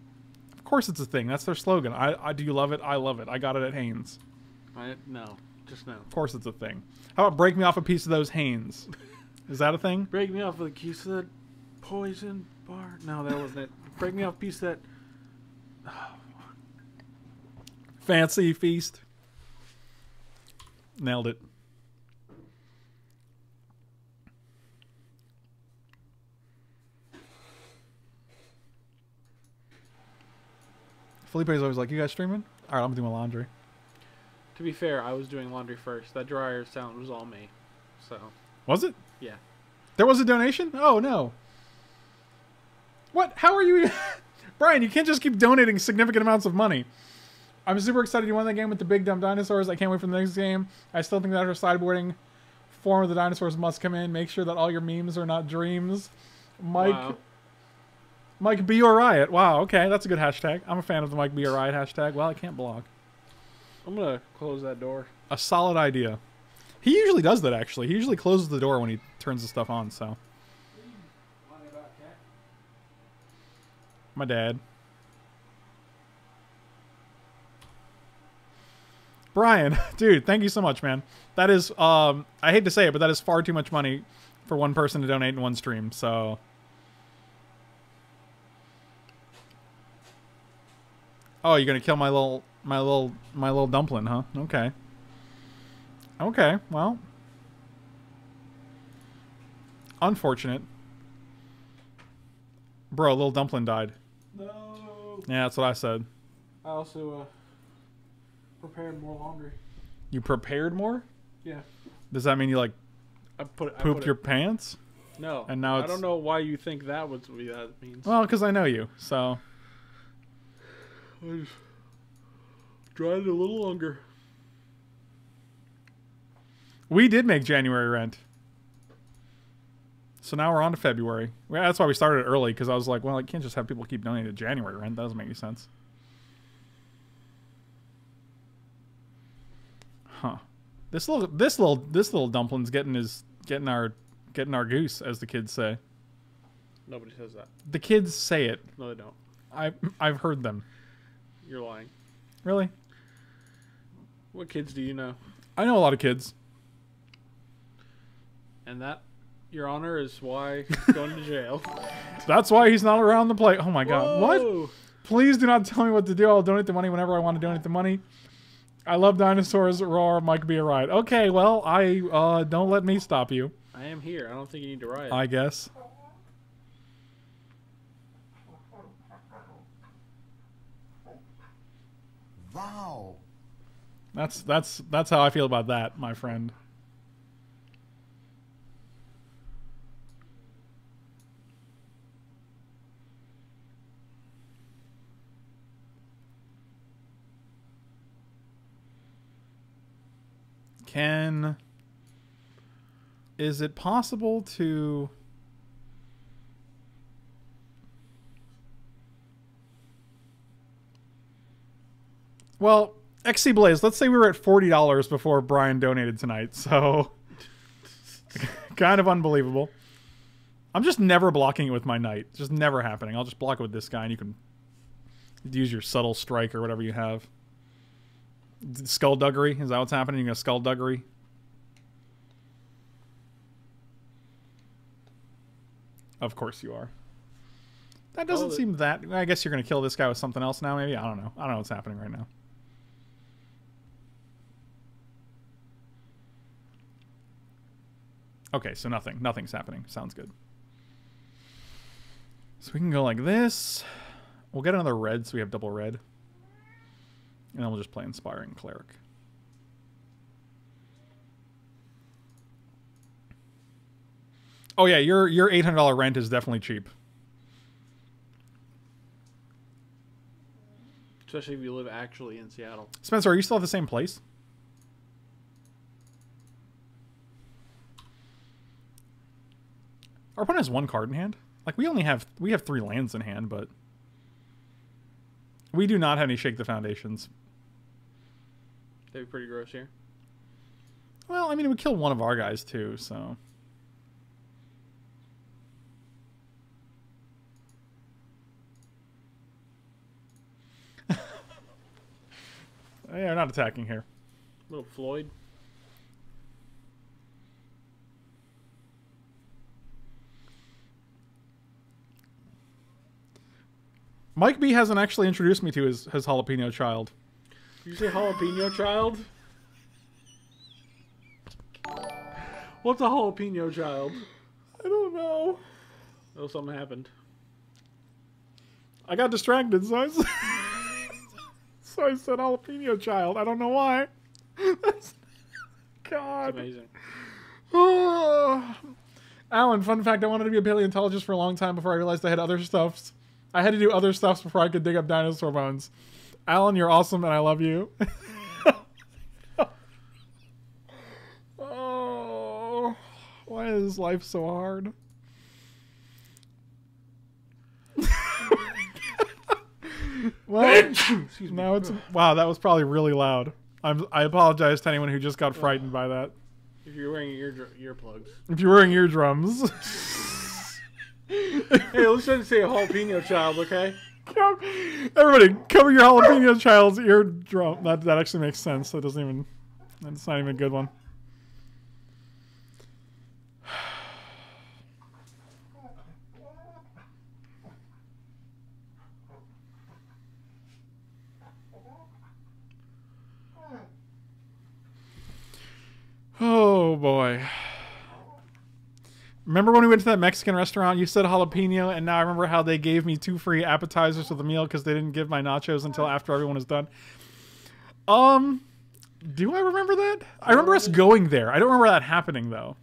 Of course it's a thing. That's their slogan. I, I do you love it? I love it. I got it at Hanes. I no. Just no. Of course it's a thing. How about break me off a piece of those Hanes? Is that a thing? Break me off a piece of that poison bar. No, that wasn't it. Break me off a piece of that. Fancy feast. Nailed it. Felipe's always like, "You guys streaming?" All right, I'm gonna do my laundry. To be fair, I was doing laundry first. That dryer sound was all me. So Was it? yeah. There was a donation? Oh no. What? How are you, Brian? You can't just keep donating significant amounts of money. I'm super excited you won that game with the big dumb dinosaurs. I can't wait for the next game. I still think that our sideboarding form of the dinosaurs must come in. Make sure that all your memes are not dreams. Mike, Wow. Mike, be your riot. Wow, okay, that's a good hashtag. I'm a fan of the Mike be your riot hashtag. Well, I can't blog. I'm gonna close that door. A solid idea. He usually does that. Actually, he usually closes the door when he turns the stuff on. So, my dad. Brian, dude, thank you so much, man. That is, um, I hate to say it, but that is far too much money for one person to donate in one stream. So, oh, you're gonna kill my little, my little, my little dumpling, huh? Okay. Okay. Well, unfortunate. Bro, little dumpling died. No. Yeah, that's what I said. I also uh, prepared more laundry. You prepared more? Yeah. Does that mean you like I put. I pooped put your It, pants? no. and now I don't know why you think that would be that means. Well, because I know you. So I just dried it a little longer. we did make January rent. So now we're on to February. Well, that's why we started early because I was like, well, I can't just have people keep donating to January rent. That doesn't make any sense. Huh. This little, this little, this little dumpling's getting his, getting our, getting our goose, as the kids say. Nobody says that. The kids say it. No, they don't. I, I've heard them. You're lying. Really? What kids do you know? I know a lot of kids. And that, Your Honor, is why he's going to jail. That's why he's not around the plate. Oh my god. What? Please do not tell me what to do. I'll donate the money whenever I want to donate the money. I love dinosaurs. Roar, Mike, be a ride. Okay, well, I uh, don't let me stop you. I am here. I don't think you need to ride. I guess. Wow. That's that's that's how I feel about that, my friend. Can is it possible to Well, XC Blaze, let's say we were at $40 before Brian donated tonight, so kind of unbelievable. I'm just never blocking it with my knight. It's just never happening. I'll just block it with this guy and you can use your subtle strike or whatever you have. Skullduggery, is that what's happening? You got skullduggery? Of course you are. That doesn't Oh, seem that. I guess you're going to kill this guy with something else now, maybe? I don't know. I don't know what's happening right now. Okay, so nothing. Nothing's happening. Sounds good. So we can go like this. We'll get another red so we have double red. And then we'll just play Inspiring Cleric. Oh yeah, your your eight hundred dollar rent is definitely cheap. Especially if you live actually in Seattle. Spencer, are you still at the same place? Our opponent has one card in hand. Like we only have we have three lands in hand, but we do not have any shake the foundations. That'd be pretty gross here. Well, I mean, it would kill one of our guys too, so. yeah, we're not attacking here. Little Floyd. Mike B hasn't actually introduced me to his, his jalapeno child. Did you say jalapeno child? What's a jalapeno child? I don't know. Oh, something happened. I got distracted, so I, so I said jalapeno child. I don't know why. It's God. amazing. Alan, fun fact: I wanted to be a paleontologist for a long time before I realized I had other stuffs. I had to do other stuffs before I could dig up dinosaur bones. Alan, you're awesome, and I love you. oh, why is life so hard? well, now it's wow. That was probably really loud. I'm, I apologize to anyone who just got frightened by that. If you're wearing ear earplugs. If you're wearing eardrums. Hey, let's not say a jalapeno child, okay? Joke. Everybody, cover your jalapeno child's eardrum. That that actually makes sense. That doesn't even. That's not even a good one. Oh boy. Remember when we went to that Mexican restaurant? You said jalapeno, and now I remember how they gave me two free appetizers with the meal because they didn't give my nachos until after everyone was done. Um, do I remember that? I remember us going there. I don't remember that happening though.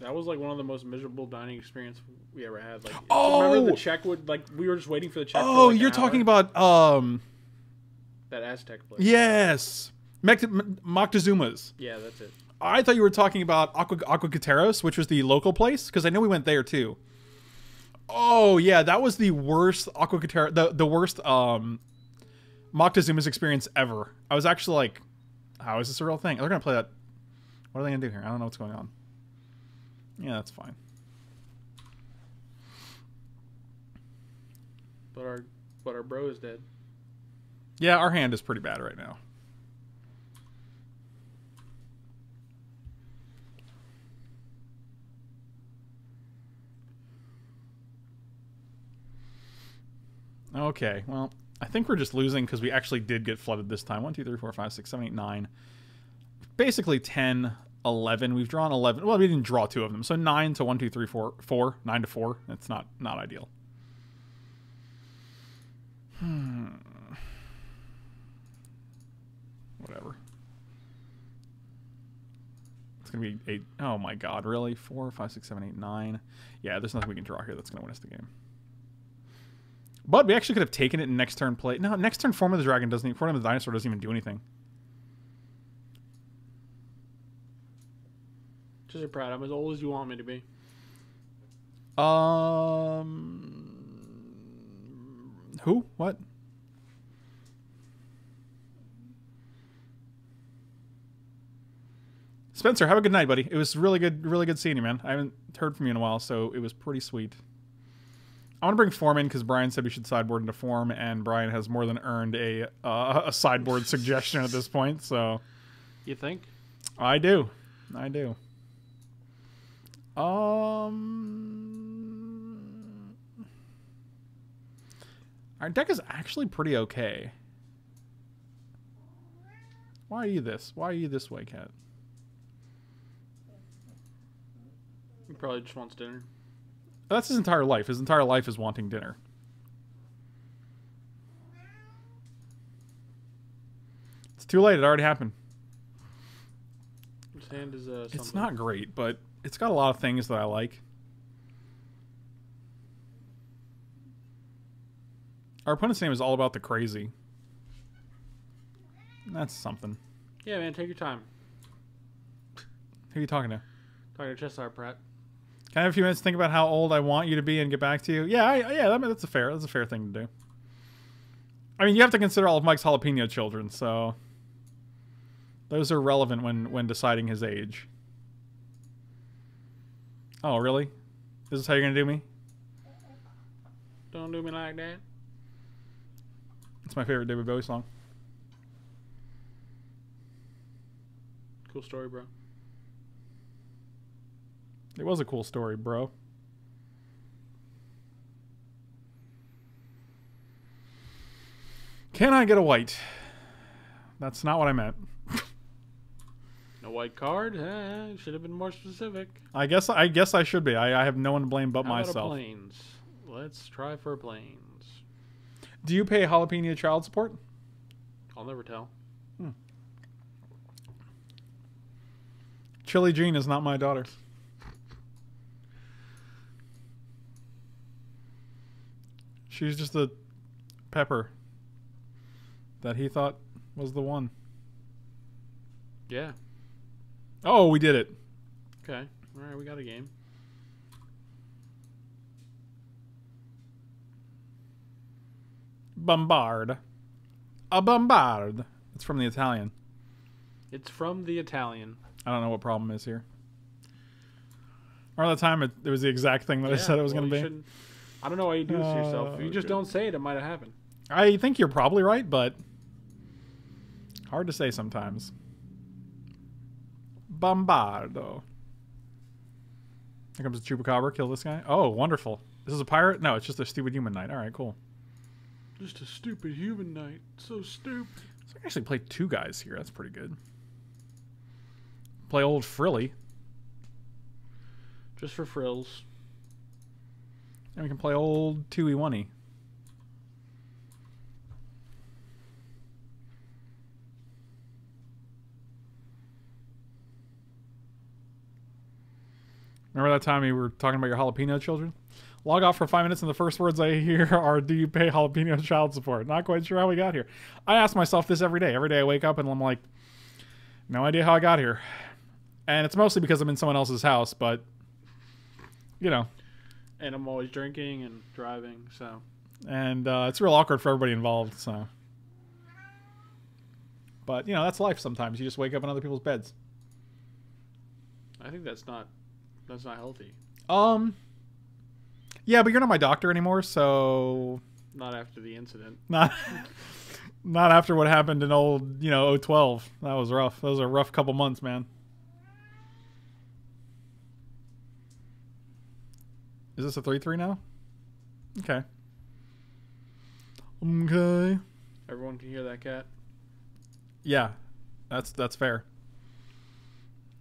That was like one of the most miserable dining experience we ever had. Like, Oh! remember the check would like we were just waiting for the check. Oh, like, you're hour. talking about um, that Aztec place. yes, Mect- M- Moctezuma's. Yeah, that's it. I thought you were talking about Aqua Aquacateros, which was the local place, because I know we went there too. Oh yeah, that was the worst Aquacatero, the the worst um, Moctezuma's experience ever. I was actually like, how is this a real thing? They're gonna play that. What are they gonna do here? I don't know what's going on. Yeah, that's fine. But our but our bro is dead. Yeah, our hand is pretty bad right now. Okay, well, I think we're just losing because we actually did get flooded this time. 1, 2, 3, 4, 5, 6, 7, 8, 9. Basically 10, 11. We've drawn 11. Well, we didn't draw two of them. So 9 to 1, 2, 3, 4, 4. 9 to 4. That's not, not ideal. Hmm. whatever. It's gonna be 8. Oh my god, really? Four, five, six, seven, eight, nine. Yeah, there's nothing we can draw here that's gonna win us the game. But we actually could have taken it in next turn play. No, next turn form of the dragon doesn't even form of the dinosaur doesn't even do anything. Just so proud. I'm as old as you want me to be. Um Who? What? Spencer, have a good night, buddy. It was really good, really good seeing you, man. I haven't heard from you in a while, so it was pretty sweet. I want to bring Form in because Brian said we should sideboard into Form, and Brian has more than earned a uh, a sideboard suggestion at this point. So You think? I do, I do. Um, our deck is actually pretty okay. Why are you this? Why are you this way, cat? He probably just wants dinner. That's his entire life. His entire life is wanting dinner. It's too late. It already happened. His hand is uh. It's not great, but it's got a lot of things that I like. Our opponent's name is all about the crazy. That's something. Yeah, man. Take your time. Who are you talking to? Talking to Cheshire Pratt. Can I have a few minutes to think about how old I want you to be and get back to you? Yeah, I, yeah, that, that's a fair that's a fair thing to do. I mean, you have to consider all of Mike's jalapeno children, so those are relevant when when deciding his age. Oh, really? This is how you're gonna do me? Don't do me like that. It's my favorite David Bowie song. Cool story, bro. It was a cool story, bro. Can I get a white? That's not what I meant. No white card. Eh, should have been more specific. I guess I guess I should be. I, I have no one to blame but How myself. planes? Let's try for planes. Do you pay jalapeno child support? I'll never tell. Chili Jean is not my daughter. She's just a pepper that he thought was the one. Yeah. Oh, we did it. Okay. All right, we got a game. Bombard. A bombard. It's from the Italian. It's from the Italian. I don't know what problem is here. Or the time it, it was the exact thing that I said it was well, going to be. Shouldn't- I don't know why you do this to yourself. If you Oh, just don't say it, it might have happened. I think you're probably right, but hard to say sometimes. Bombardo. Here comes a chupacabra. Kill this guy. Oh, wonderful. This is a pirate? No, it's just a stupid human knight. All right, cool. Just a stupid human knight. So stupid. So I can actually play two guys here. That's pretty good. Play old Frilly. Just for frills. And we can play old 2e1e. Remember that time we were talking about your jalapeno children? Log off for five minutes, and the first words I hear are, Do you pay jalapeno child support? Not quite sure how we got here. I ask myself this every day. Every day I wake up and I'm like, No idea how I got here. And it's mostly because I'm in someone else's house, but, you know, And I'm always drinking and driving, so. and uh, it's real awkward for everybody involved. So, but you know that's life. Sometimes you just wake up in other people's beds. I think that's not that's not healthy. Um, yeah, but you're not my doctor anymore, so Not after the incident. not not after what happened in old you know 012. That was rough. Those are a rough couple months, man. Is this a three three now? Okay. Okay. Everyone can hear that cat. Yeah, that's that's fair.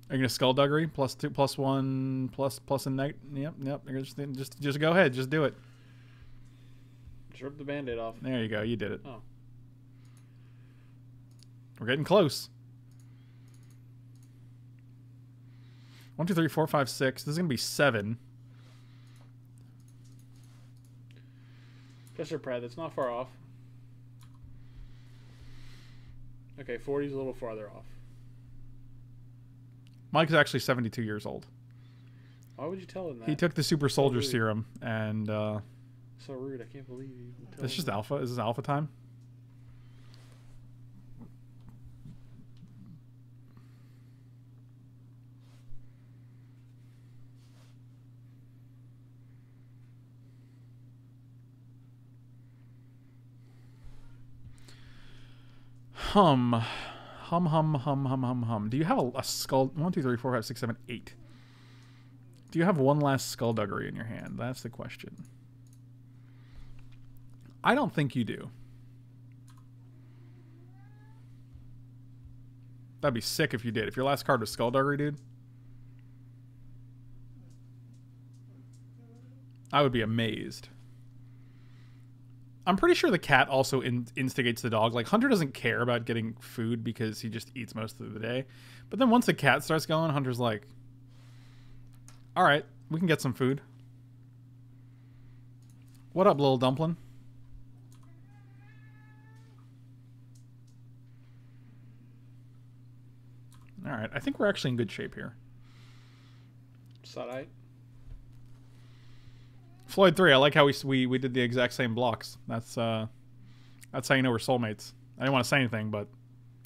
Are you gonna skullduggery plus two plus one plus plus a night? Yep, yep. Just just just go ahead, just do it. Just rip the band-aid off. There you go, you did it. Oh. We're getting close. One, two, three, four, five, six. This is gonna be seven. Professor Pratt, that's not far off. Okay, 40's a little farther off. Mike's actually seventy-two years old. Why would you tell him that? He took the super soldier rude. serum, and uh, so rude. I can't believe you. it's just alpha. Is this alpha time? Hum. Hum, hum, hum, hum, hum, hum. Do you have a, a skull? One, two, three, four, five, six, seven, eight. Do you have one last skullduggery in your hand? That's the question. I don't think you do. That'd be sick if you did. If your last card was Skullduggery, dude. I would be amazed. I'm pretty sure the cat also in- instigates the dog. Like Hunter doesn't care about getting food because he just eats most of the day. But then once the cat starts going, Hunter's like, "All right, we can get some food." What up, little dumpling? All right, I think we're actually in good shape here. Side-eye. Floyd three. I like how we we we did the exact same blocks. That's uh, that's how you know we're soulmates. I didn't want to say anything, but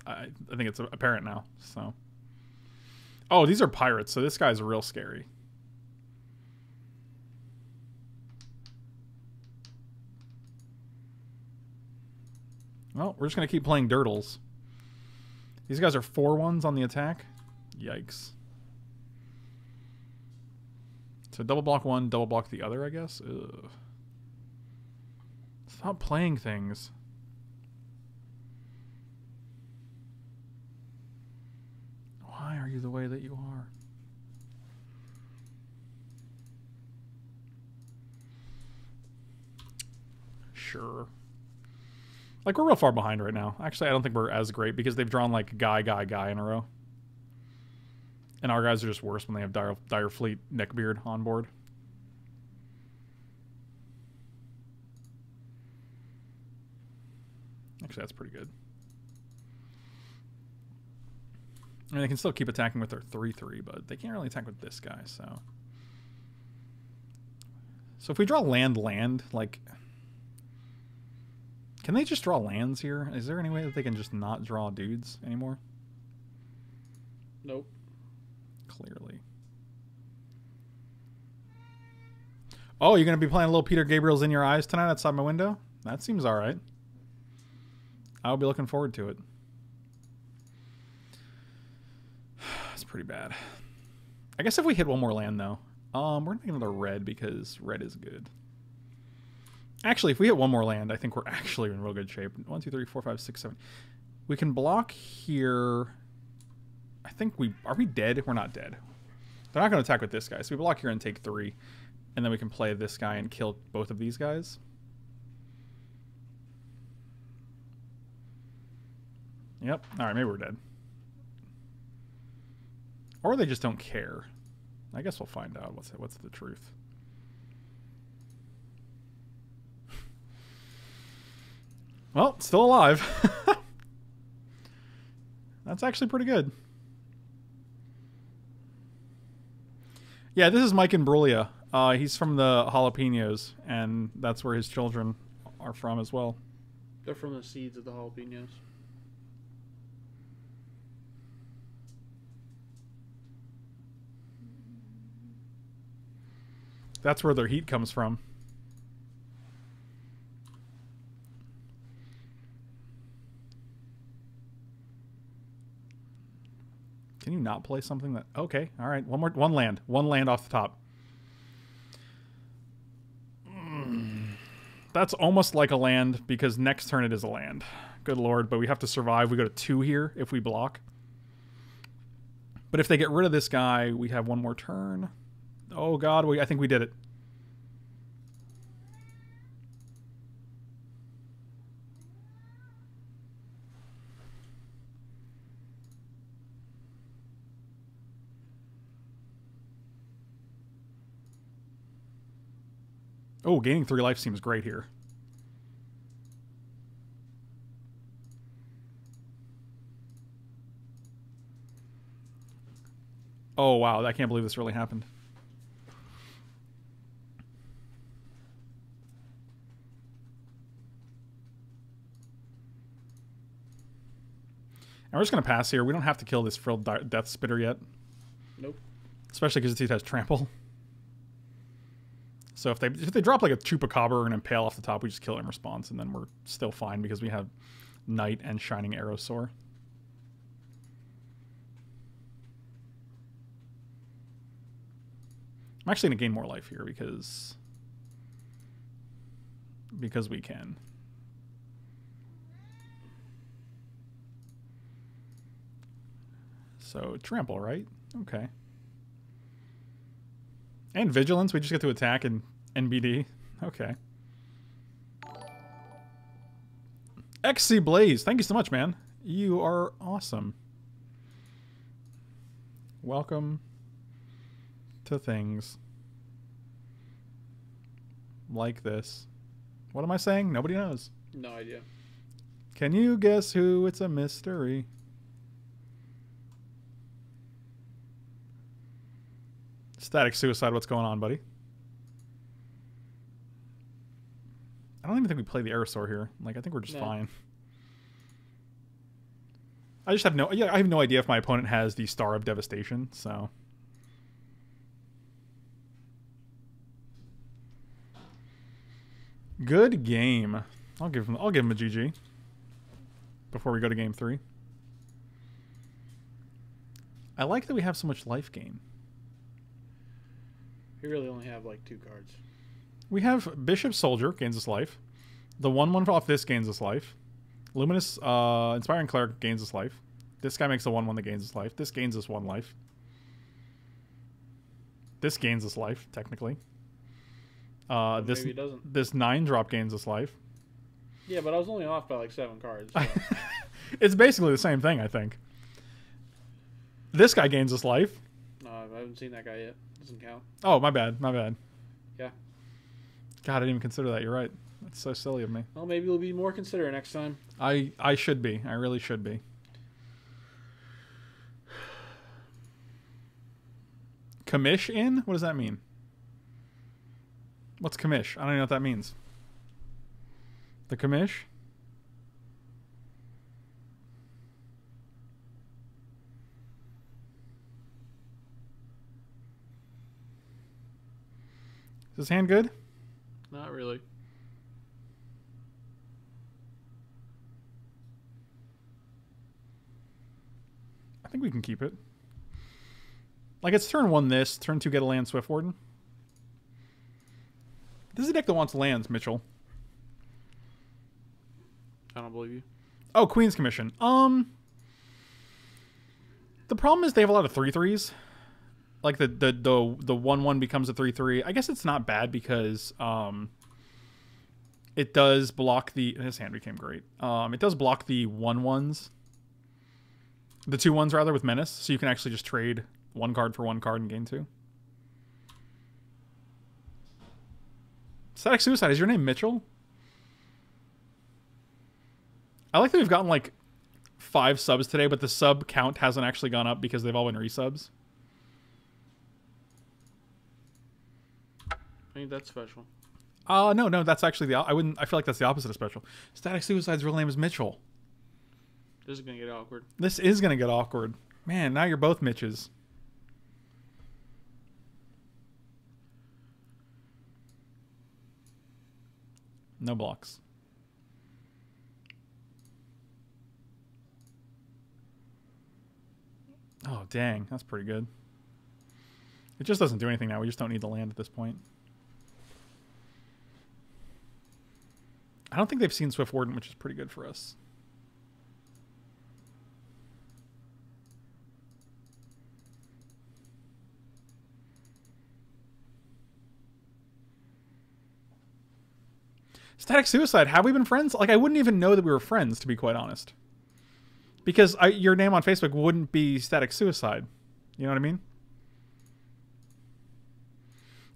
I I think it's apparent now. So. Oh, these are pirates. So this guy's real scary. Well, we're just gonna keep playing dirtles. These guys are four ones on the attack. Yikes. So double block one, double block the other, I guess. Ugh. Stop playing things. Why are you the way that you are? Sure. Like we're real far behind right now. Actually, I don't think we're as great because they've drawn like guy, guy, guy in a row. And our guys are just worse when they have Dire, Dire Fleet Neckbeard on board. Actually, that's pretty good. I mean, they can still keep attacking with their 3-3, but they can't really attack with this guy, so... So if we draw land, land, like... Can they just draw lands here? Is there any way that they can just not draw dudes anymore? Nope. Clearly. Oh, you're going to be playing a little Peter Gabriel's In Your Eyes tonight outside my window? That seems alright. I'll be looking forward to it. It's pretty bad. I guess if we hit one more land though, um, we're gonna get another red because red is good. Actually, if we hit one more land, I think we're actually in real good shape. One, two, three, four, five, six, seven. We can block here. I think we are we dead? We're not dead. They're not going to attack with this guy, so we block here and take three, and then we can play this guy and kill both of these guys. Yep. All right, maybe we're dead. Or they just don't care. I guess we'll find out what's what's the truth. Well, still alive. That's actually pretty good. Yeah, this is Mike Imbruglia. Uh, he's from the Jalapenos, and that's where his children are from as well. They're from the seeds of the jalapenos. That's where their heat comes from. Can you not play something that... Okay, all right. One more... One land. One land off the top. Mm. That's almost like a land because next turn it is a land. Good lord, but we have to survive. We go to two here if we block. But if they get rid of this guy, we have one more turn. Oh god, we I think we did it. Oh, gaining three life seems great here. Oh wow, I can't believe this really happened. And we're just going to pass here. We don't have to kill this frilled Deathspitter yet. Nope. Especially because it has Trample. So if they if they drop like a Chupacabra or an Impale off the top, we just kill it in response, and then we're still fine because we have Knight and Shining Aerosaur. I'm actually to gain more life here because because we can. So trample, right? Okay. And vigilance, we just get to attack and NBD. Okay. XC Blaze, thank you so much, man. You are awesome. Welcome to things like this. What am I saying? Nobody knows. No idea. Can you guess who? It's a mystery. Static suicide, what's going on, buddy? Don't even think we play the Aerosaur here. Like, I think we're just No. fine. I just have no yeah, I have no idea if my opponent has the Star of Devastation, so Good game. I'll give him I'll give him a GG. Before we go to game 3. I like that we have so much life gain. We really only have like two cards. We have Bishop Soldier gains us life. The one one off this gains us life. Luminous uh, Inspiring Cleric gains us life. This guy makes the one one that gains us life. This gains us one life. This gains us life technically. Uh, this maybe doesn't. this nine drop gains us life. Yeah, but I was only off by like seven cards. so- It's basically the same thing, I think. This guy gains us life. no, I haven't seen that guy yet. Doesn't count. Oh, my bad, my bad. Yeah. God, I didn't even consider that. You're right. That's so silly of me. Well, maybe we'll be more considerate next time. I I should be. I really should be. Commish in? What does that mean? What's commish? I don't even know what that means. The commish? Is this hand good? really. I think we can keep it. Like, it's turn one this, turn two get a land, Swift Warden. This is a deck that wants lands, Mitchell. I don't believe you. Oh, Queen's Commission. Um, the problem is they have a lot of three threes. Like the the the the one one becomes a three three. I guess it's not bad because um, it does block the. his hand became great. Um, it does block the one ones. The two ones rather with menace, so you can actually just trade one card for one card and gain two. Static Suicide is your name Mitchell? I like that we've gotten like five subs today, but the sub count hasn't actually gone up because they've all been resubs. I think that's special. Uh no, no, that's actually the I wouldn't I feel like that's the opposite of special. Static Suicide's real name is Mitchell. This is gonna get awkward. This is gonna get awkward. Man, now you're both Mitches. No blocks. Oh, dang. That's pretty good. It just doesn't do anything now. We just don't need the land at this point. I don't think they've seen Swift Warden, which is pretty good for us. Static Suicide, have we been friends? Like, I wouldn't even know that we were friends, to be quite honest. Because I, your name on Facebook wouldn't be Static Suicide. You know what I mean?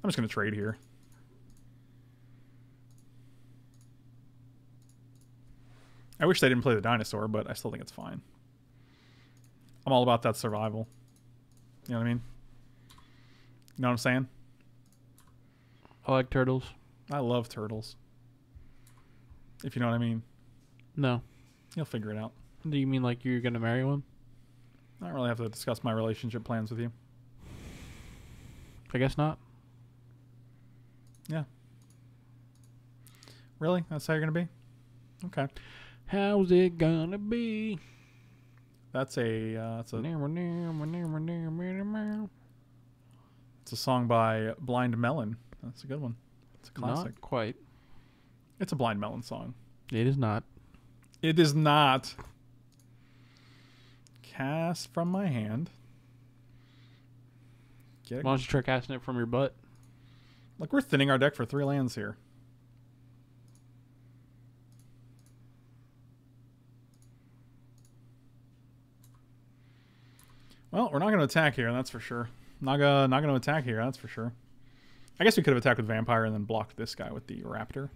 I'm just going to trade here. I wish they didn't play the dinosaur, but I still think it's fine. I'm all about that survival. You know what I mean? You know what I'm saying? I like turtles. I love turtles. If you know what I mean. No. You'll figure it out. Do you mean like you're gonna marry one? I don't really have to discuss my relationship plans with you. I guess not. Yeah. Really? That's how you're going to be? Okay. How's it gonna be? That's a uh, that's a Not it's a song by Blind Melon. That's a good one. It's a classic. quite. It's a Blind Melon song. It is not. It is not. Cast from my hand. Get Why don't you try casting it from your butt? Look, we're thinning our deck for three lands here. Well, we're not going to attack here, that's for sure. Not gonna, not going to attack here, that's for sure. I guess we could have attacked with Vampire and then blocked this guy with the Raptor.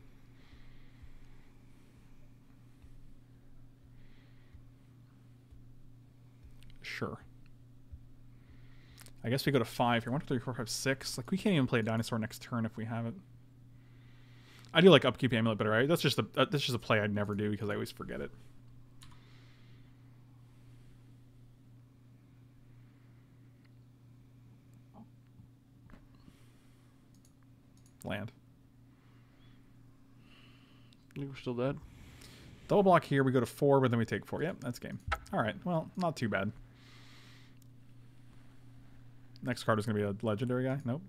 Sure. I guess we go to five here. One, two, three, four, five, six. Like we can't even play a dinosaur next turn if we have it. I do like upkeep amulet better. Right? That's just a that's just a play I'd never do because I always forget it. Land. I think we're still dead. Double block here. We go to four, but then we take four. Yep, that's game. All right. Well, not too bad. Next card is going to be a legendary guy. Nope.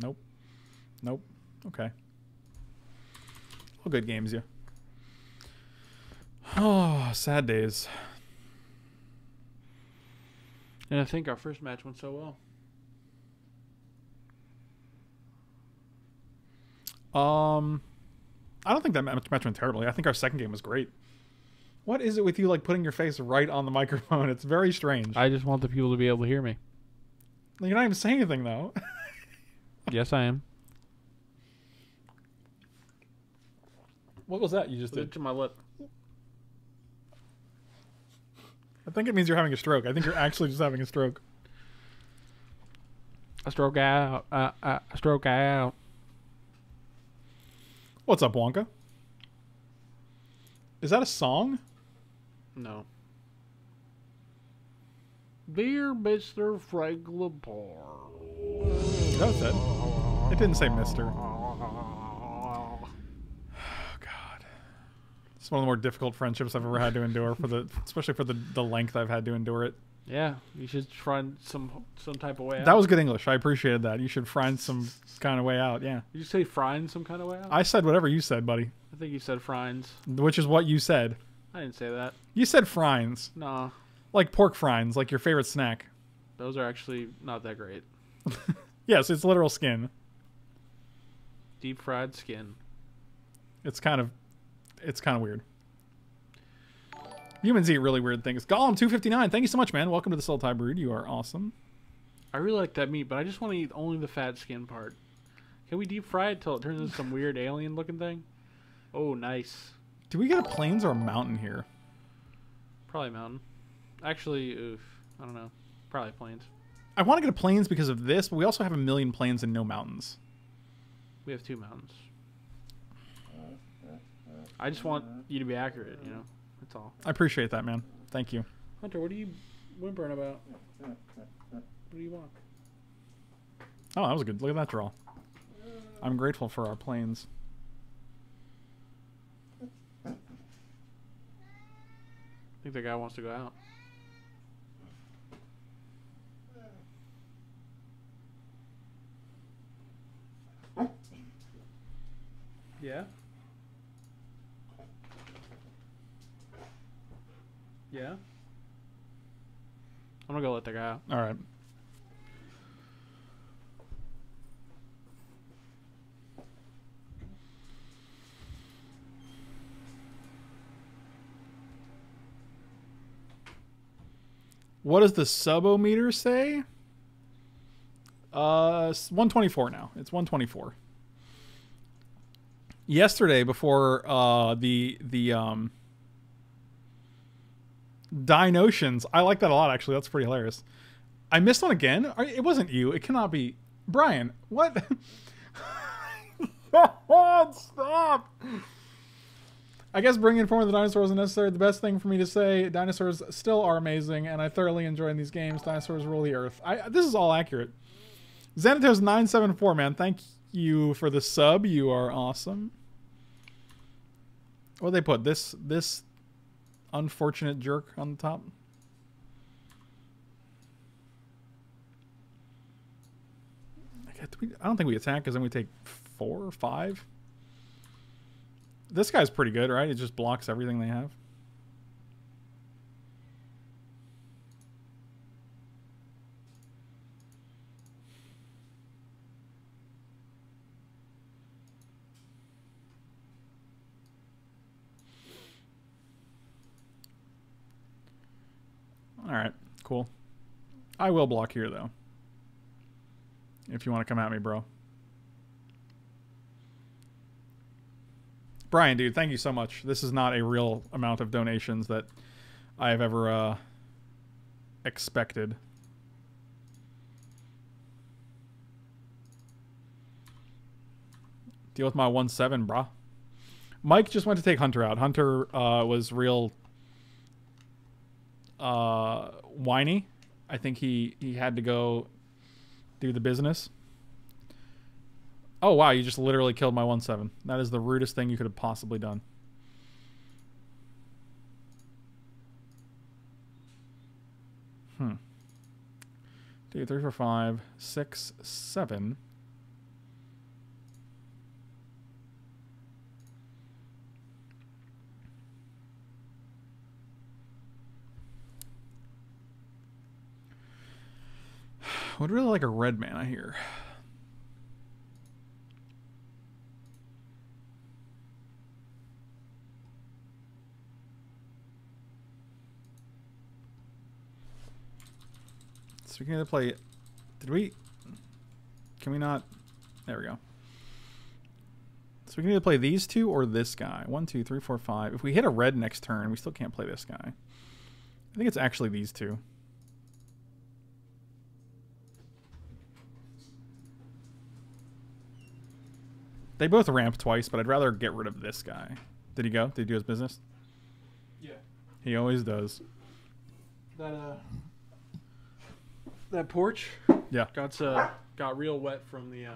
Nope. Nope. Okay. All good games, yeah. Oh, sad days. And I think our first match went so well. Um, I don't think that match match went terribly. I think our second game was great. What is it with you like putting your face right on the microphone? It's very strange. I just want the people to be able to hear me. You're not even saying anything though. yes, I am. what was that you just did? to my lip. I think it means you're having a stroke. I think you're actually just having a stroke. I stroke out. Uh, uh, I stroke out. What's up, Wonka? Is that a song? No. Dear Mr. Frank Lepore. That's it. It didn't say Mister. Oh God, it's one of the more difficult friendships I've ever had to endure. For the especially for the the length I've had to endure it. Yeah, you should find some some type of way out. That was good English. I appreciated that. You should find some kind of way out. Yeah. Did you say frying some kind of way out? I said whatever you said, buddy, I think you said fryings. which is what you said. I didn't say that. You said frines, No, like pork frines, like your favorite snack. those are actually not that great. Yes, it's literal skin. Deep fried skin. It's kind of, it's kind of weird. Humans eat really weird things. Gollum two fifty nine. Thank you so much, man. Welcome to the Soul Tie Brood. You are awesome. I really like that meat, but I just want to eat only the fat skin part. Can we deep fry it till it turns into some weird alien looking thing? Oh, nice. Do we get a plains or a mountain here? Probably mountain. Actually, oof. I don't know. Probably plains. I want to get a plains because of this, but we also have a million plains and no mountains. We have two mountains. I just want you to be accurate, you know? That's all. I appreciate that, man. Thank you. Hunter, what are you whimpering about? What do you want? Oh, that was good. Look at that draw. I'm grateful for our planes. I think the guy wants to go out. Yeah? Yeah? I'm gonna go let the guy out. All right. What does the subometer say? Uh, 124 now. It's 124. Yesterday, before uh the the um Dinotions. I like that a lot, actually. That's pretty hilarious. I missed one again. It wasn't you. It cannot be Brian. What? Stop. I guess bringing forward the dinosaurs isn't the best thing for me to say. Dinosaurs still are amazing, and I thoroughly enjoy these games. Dinosaurs rule the earth. I this is all accurate. Xanatos nine seven four man. Thank you for the sub. You are awesome. What they put this this unfortunate jerk on the top. I don't think we attack because then we take four or five. This guy's pretty good, right? It just blocks everything they have. All right, cool. I will block here though. If you want to come at me, bro. Brian, dude, thank you so much. This is not a real amount of donations that I have ever uh, expected. Deal with my one seven, brah. Mike just went to take Hunter out. Hunter uh, was real uh, whiny. I think he he had to go do the business. Oh wow, you just literally killed my one seven. That is the rudest thing you could have possibly done. Hmm. Two, three, four, five, six, seven. Would really like a red mana here. So we can either play. Did we? Can we not? There we go. So we can either play these two or this guy. One, two, three, four, five. If we hit a red next turn, we still can't play this guy. I think it's actually these two. They both ramp twice, but I'd rather get rid of this guy. Did he go? Did he do his business? Yeah. He always does. That uh that porch Yeah. got uh got real wet from the uh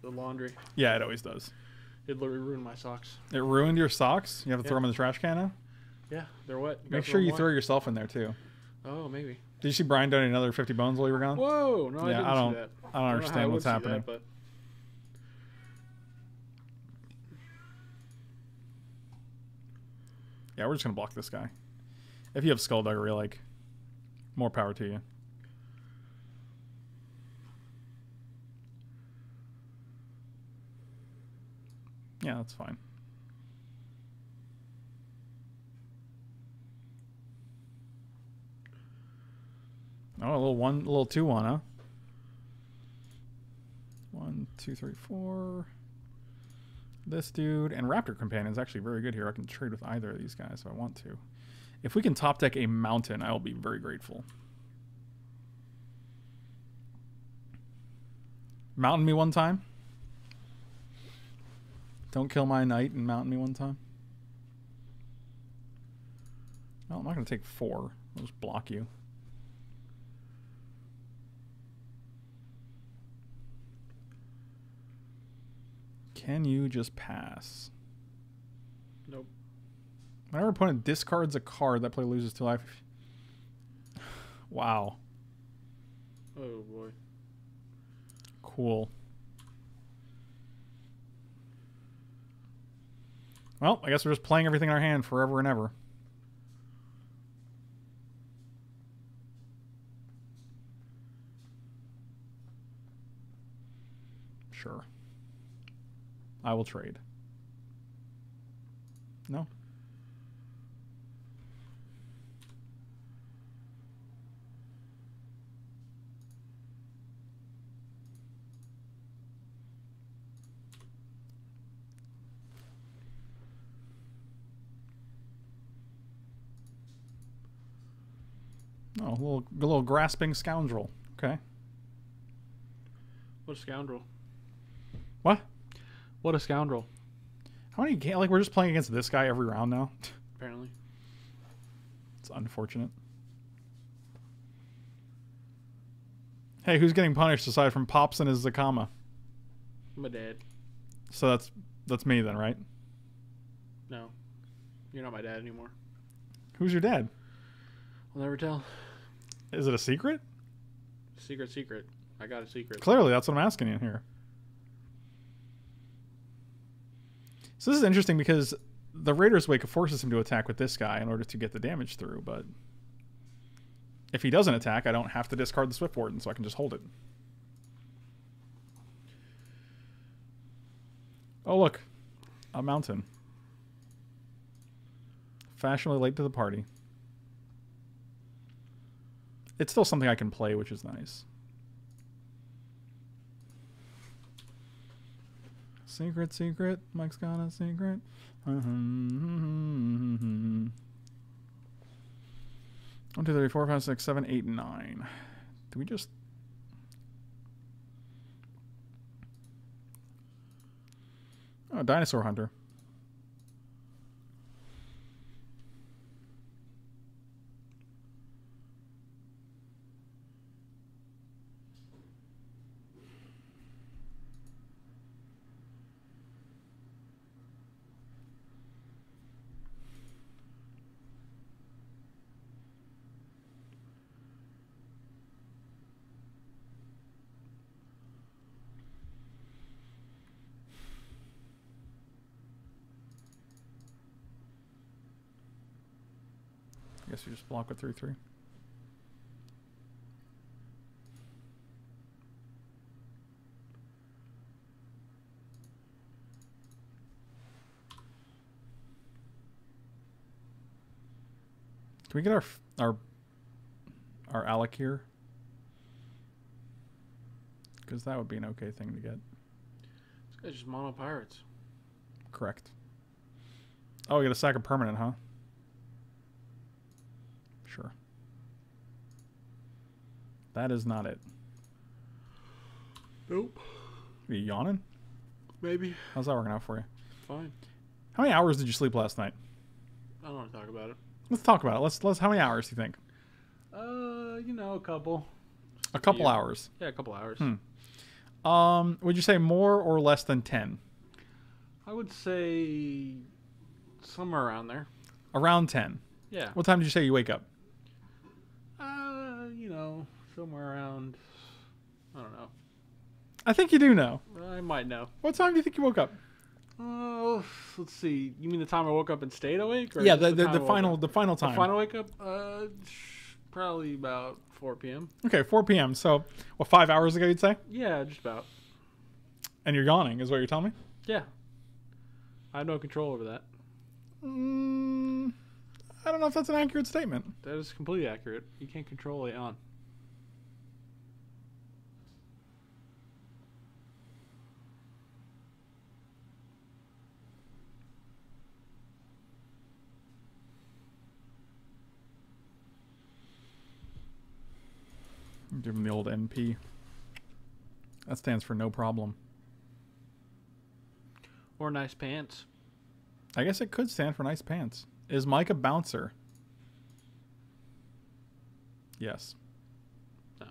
the laundry. Yeah, it always does. It literally ruined my socks. It ruined your socks. You have to throw them in the trash can now. Yeah, they're wet. You Make sure you throw yourself in there too. Oh, maybe. Did you see Brian donate another 50 bones while you were gone? Whoa! No, I Yeah, didn't I don't- see that. I don't know how understand what's happening. that, happening. but Yeah, we're just gonna block this guy. If you have Skullduggery, like, more power to you. Yeah, that's fine. Oh, a little one, a little two one, huh? One, two, three, four. This dude and Raptor Companion is actually very good here. I can trade with either of these guys if I want to. If we can top deck a mountain, I will be very grateful. Mountain me one time. Don't kill my knight and mountain me one time. Well, I'm not going to take four. I'll just block you. Can you just pass? nope. Whenever opponent discards a card, that player loses two life. Wow. Oh boy. Cool. Well, I guess we're just playing everything in our hand forever and ever. Sure. I will trade. No? Oh, a little, a little grasping scoundrel. Okay. What a scoundrel. What? What a scoundrel. How many ga- like we're just playing against this guy every round now? Apparently. It's unfortunate. Hey, who's getting punished aside from Pops and his Zacama? My dad. So that's that's me then, right? No. You're not my dad anymore. Who's your dad? I'll never tell. Is it a secret? Secret, secret. I got a secret. Clearly, that's what I'm asking you here. So this is interesting because the Raiders Wake forces him to attack with this guy in order to get the damage through, but if he doesn't attack, I don't have to discard the Swift Warden, so I can just hold it. Oh look, a mountain. Fashionably late to the party. It's still something I can play, which is nice. Secret, secret. Mike's got a secret. One, two, three, four, five, six, seven, eight, nine. Do we just? Oh, dinosaur hunter. Just block with three, three. Can we get our our our Alec here? Because that would be an okay thing to get. This guy's just mono pirates. Correct. Oh, we got a sack of permanent, huh? Sure. That is not it. Nope. Are you yawning? Maybe. How's that working out for you? Fine. How many hours did you sleep last night? I don't want to talk about it. Let's talk about it. Let's let's. How many hours do you think? Uh, you know, a couple. A couple Yeah. hours. Yeah, a couple hours. Hmm. Um, would you say more or less than ten? I would say somewhere around there. Around ten. Yeah. What time did you say you wake up? Uh, somewhere around. I don't know. I think you do know. I might know. What time do you think you woke up? Oh, let's see. You mean the time I woke up and stayed awake? Or yeah, the, the, time the final the final The time. final wake up? Uh, sh- probably about 4 p.m. Okay, 4 p.m. So, what, five hours ago, you'd say? Yeah, just about. And you're yawning, is what you're telling me? Yeah. I have no control over that. Mm, I don't know if that's an accurate statement. That is completely accurate. You can't control it on. Give him the old NP. That stands for no problem. Or nice pants. I guess it could stand for nice pants. Is Mike a bouncer? Yes, No.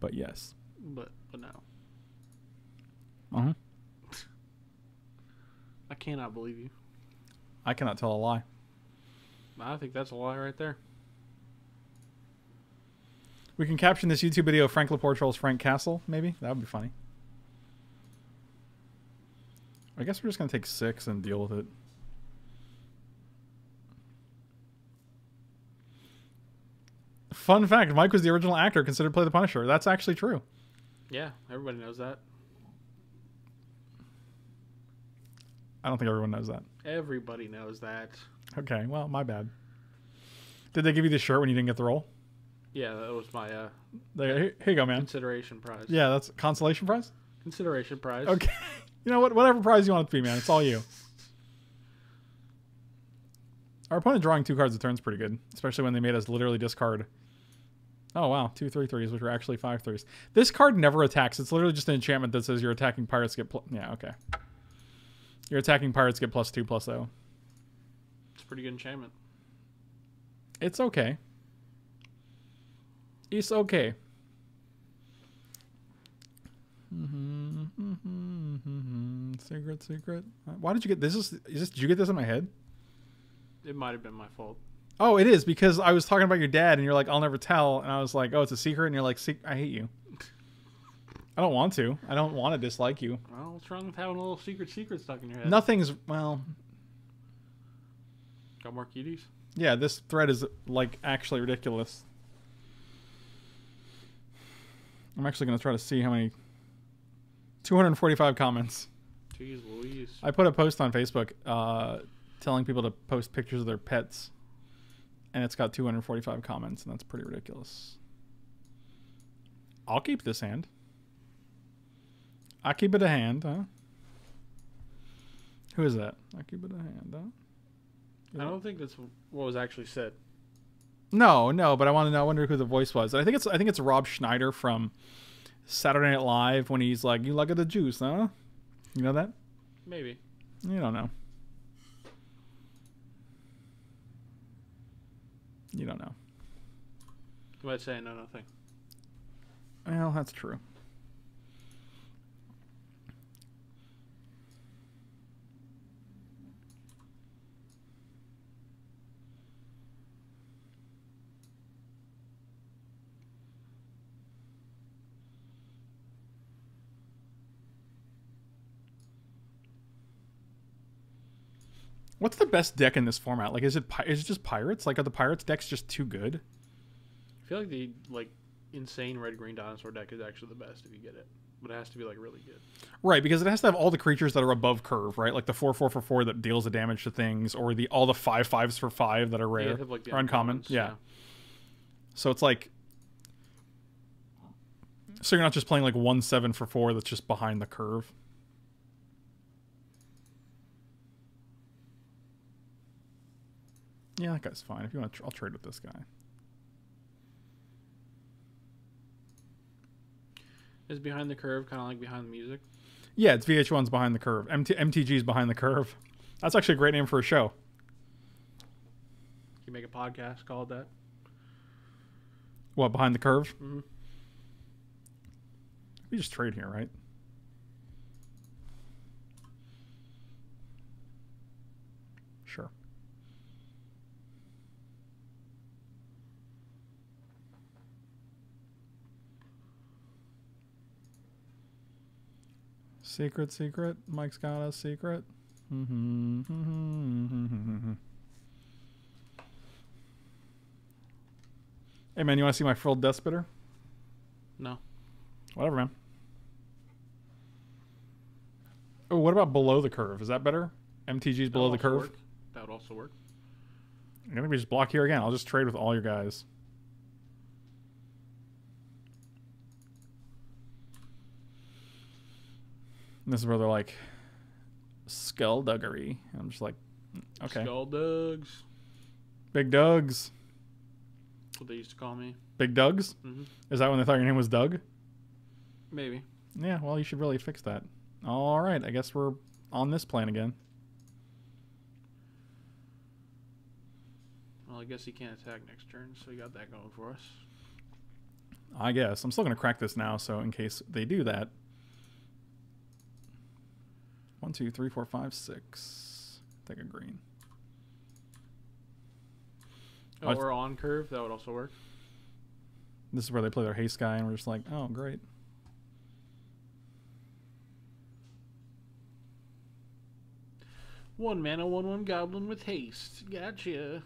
but yes. But, but no. Uh huh. I cannot believe you. I cannot tell a lie. I think that's a lie right there. We can caption this YouTube video Frank Lepore trolls Frank Castle, maybe? That would be funny. I guess we're just going to take six and deal with it. Fun fact Mike was the original actor considered to play the Punisher. That's actually true. Yeah, everybody knows that. I don't think everyone knows that. Everybody knows that. Okay, well, my bad. Did they give you the shirt when you didn't get the role? Yeah, that was my uh, They, here, here you go, man. consideration prize. Yeah, that's consolation prize? Consideration prize. Okay. You know what? Whatever prize you want it to be, man. It's all you. Our opponent drawing two cards a turn is pretty good, especially when they made us literally discard. Oh wow, two three threes, which are actually five threes. This card never attacks. It's literally just an enchantment that says your attacking pirates get. Pl- yeah, okay. Your attacking pirates get plus two plus zero. It's a pretty good enchantment. It's okay. It's okay. Mm hmm. mhm, Secret, secret. Why did you get this? Is, is this? Did you get this in my head? It might have been my fault. Oh, it is because I was talking about your dad, and you're like, "I'll never tell," and I was like, "Oh, it's a secret," and you're like, "Se- "I hate you." I don't want to. I don't want to dislike you. Well, what's wrong with having a little secret secret stuck in your head? Nothing's well. Got more cuties? Yeah, this thread is like actually ridiculous. I'm actually gonna try to see how many. 245 comments. Jeez Louise. I put a post on Facebook uh, telling people to post pictures of their pets, and it's got 245 comments, and that's pretty ridiculous. I'll keep this hand. I keep it a hand, huh? Who is that? I keep it a hand, huh? I don't think that's what was actually said. No, no, but I want to know. I wonder who the voice was. I think it's I think it's Rob Schneider from Saturday Night Live when he's like, "You look at the juice, huh?" You know that? Maybe. You don't know. You don't know. You might say no nothing. Well, that's true. What's the best deck in this format? Like, is it is it just pirates? Like, are the pirates decks just too good? I feel like the like insane red green dinosaur deck is actually the best if you get it, but it has to be like really good. Right, because it has to have all the creatures that are above curve, right? Like the four four for four that deals the damage to things, or the all the five fives for five that are rare they have, like, or uncommon. uncommons, Yeah. So it's like, so you're not just playing like one seven for four that's just behind the curve. Yeah, that guy's fine. If you want, to tr- I'll trade with this guy. Is behind the curve kind of like behind the music? Yeah, it's VH1's behind the curve. MT- MTG's behind the curve. That's actually a great name for a show. You make a podcast called that. What behind the curve? Mhm. We just trade here, right? Sure. Secret, secret. Mike's got a secret. Mm-hmm. Mm-hmm. Hey man, you want to see my frilled Deathspitter? No. Whatever, man. Oh, what about below the curve? Is that better? MTG's below the That would also curve. work. That would also work. I'm gonna be just block here again. I'll just trade with all your guys. And this is where they're like skullduggery. And I'm just like, mm, okay, Skull Dugs. Big Dugs. That's what they used to call me. Big Doug's. hmm Is that when they thought your name was Doug? Maybe. Yeah, well, you should really fix that. All right, I guess we're on this plan again. Well, I guess he can't attack next turn, so he got that going for us. I guess I'm still gonna crack this now, so in case they do that. One, two, three, four, five, six. Take a green. Oh, or on curve, that would also work. This is where they play their haste guy, and we're just like, oh, great. One mana, one one goblin with haste. Gotcha.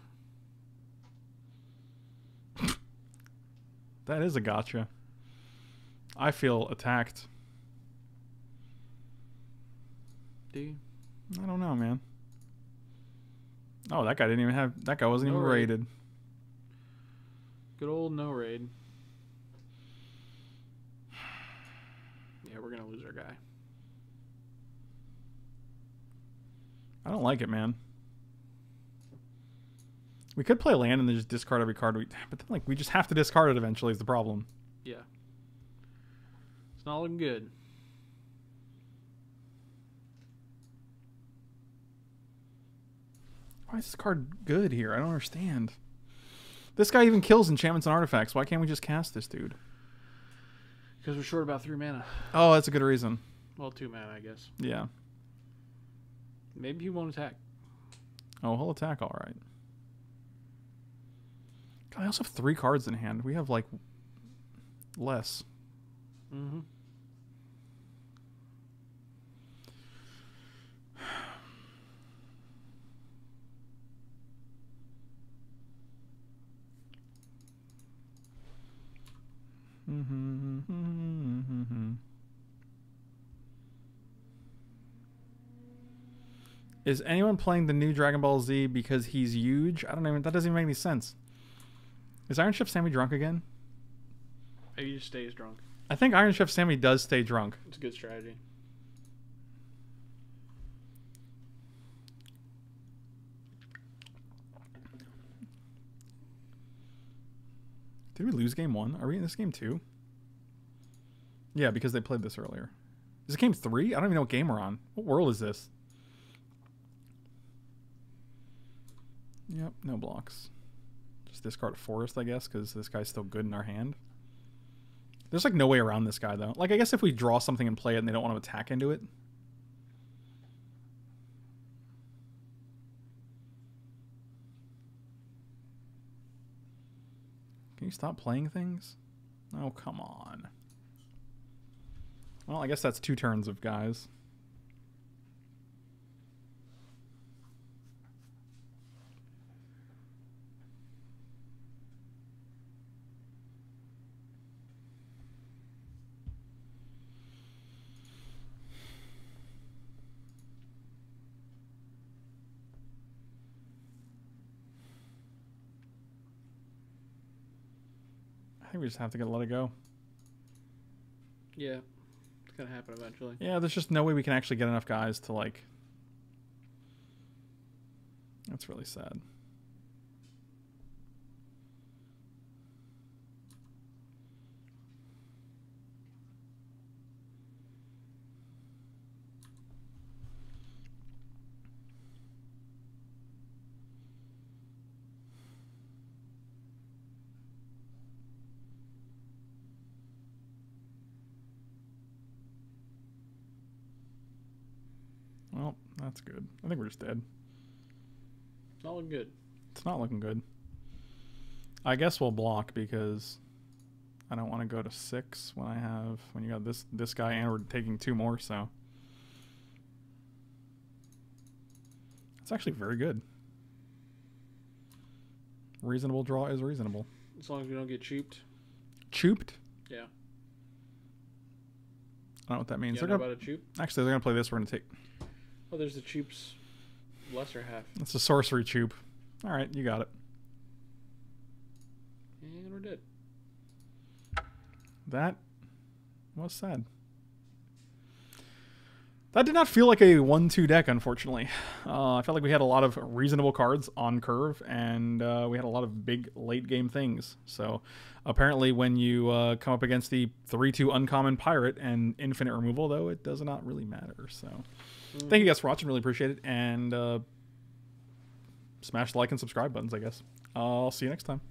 That is a gotcha. I feel attacked. Do you? I don't know, man. Oh, that guy didn't even have. That guy wasn't No even raid. rated. Good old no raid. Yeah, we're gonna lose our guy. I don't like it, man. We could play land and then just discard every card we. But then, like, we just have to discard it eventually. Is the problem? Yeah. It's not looking good. Why is this card good here? I don't understand. This guy even kills enchantments and artifacts. Why can't we just cast this dude? Because we're short about three mana. Oh, that's a good reason. Well, two mana, I guess. Yeah. Maybe he won't attack. Oh, he'll attack all right. God, I also have three cards in hand. We have like less. Mm-hmm. Is anyone playing the new Dragon Ball Z because he's huge? I don't even. That doesn't even make any sense. Is Iron Chef Sammy drunk again? Maybe he just stays drunk. I think Iron Chef Sammy does stay drunk. It's a good strategy. Did we lose game one? Are we in this game two? Yeah, because they played this earlier. Is it game three? I don't even know what game we're on. What world is this? Yep, no blocks. Just discard forest, I guess, because this guy's still good in our hand. There's like no way around this guy though. Like I guess if we draw something and play it and they don't want to attack into it. You stop playing things? Oh, come on. Well, I guess that's two turns of guys. Just have to get let it go. Yeah. It's gonna happen eventually. Yeah, there's just no way we can actually get enough guys to like. That's really sad. That's good. I think we're just dead. It's not looking good. It's not looking good. I guess we'll block because I don't want to go to six when I have when you got this this guy and we're taking two more. So it's actually very good. Reasonable draw is reasonable. As long as we don't get chooped. Chooped? Yeah. I don't know what that means. Yeah, they're gonna, about a choop? Actually, they're gonna play this. We're gonna take. Oh, there's the choop's lesser half. It's a sorcery choop. All right, you got it. And we're dead. That was sad. That did not feel like a 1 2 deck, unfortunately. Uh, I felt like we had a lot of reasonable cards on curve, and uh, we had a lot of big late game things. So, apparently, when you uh, come up against the 3 2 uncommon pirate and infinite removal, though, it does not really matter. So, thank you guys for watching. Really appreciate it. And uh, smash the like and subscribe buttons, I guess. I'll see you next time.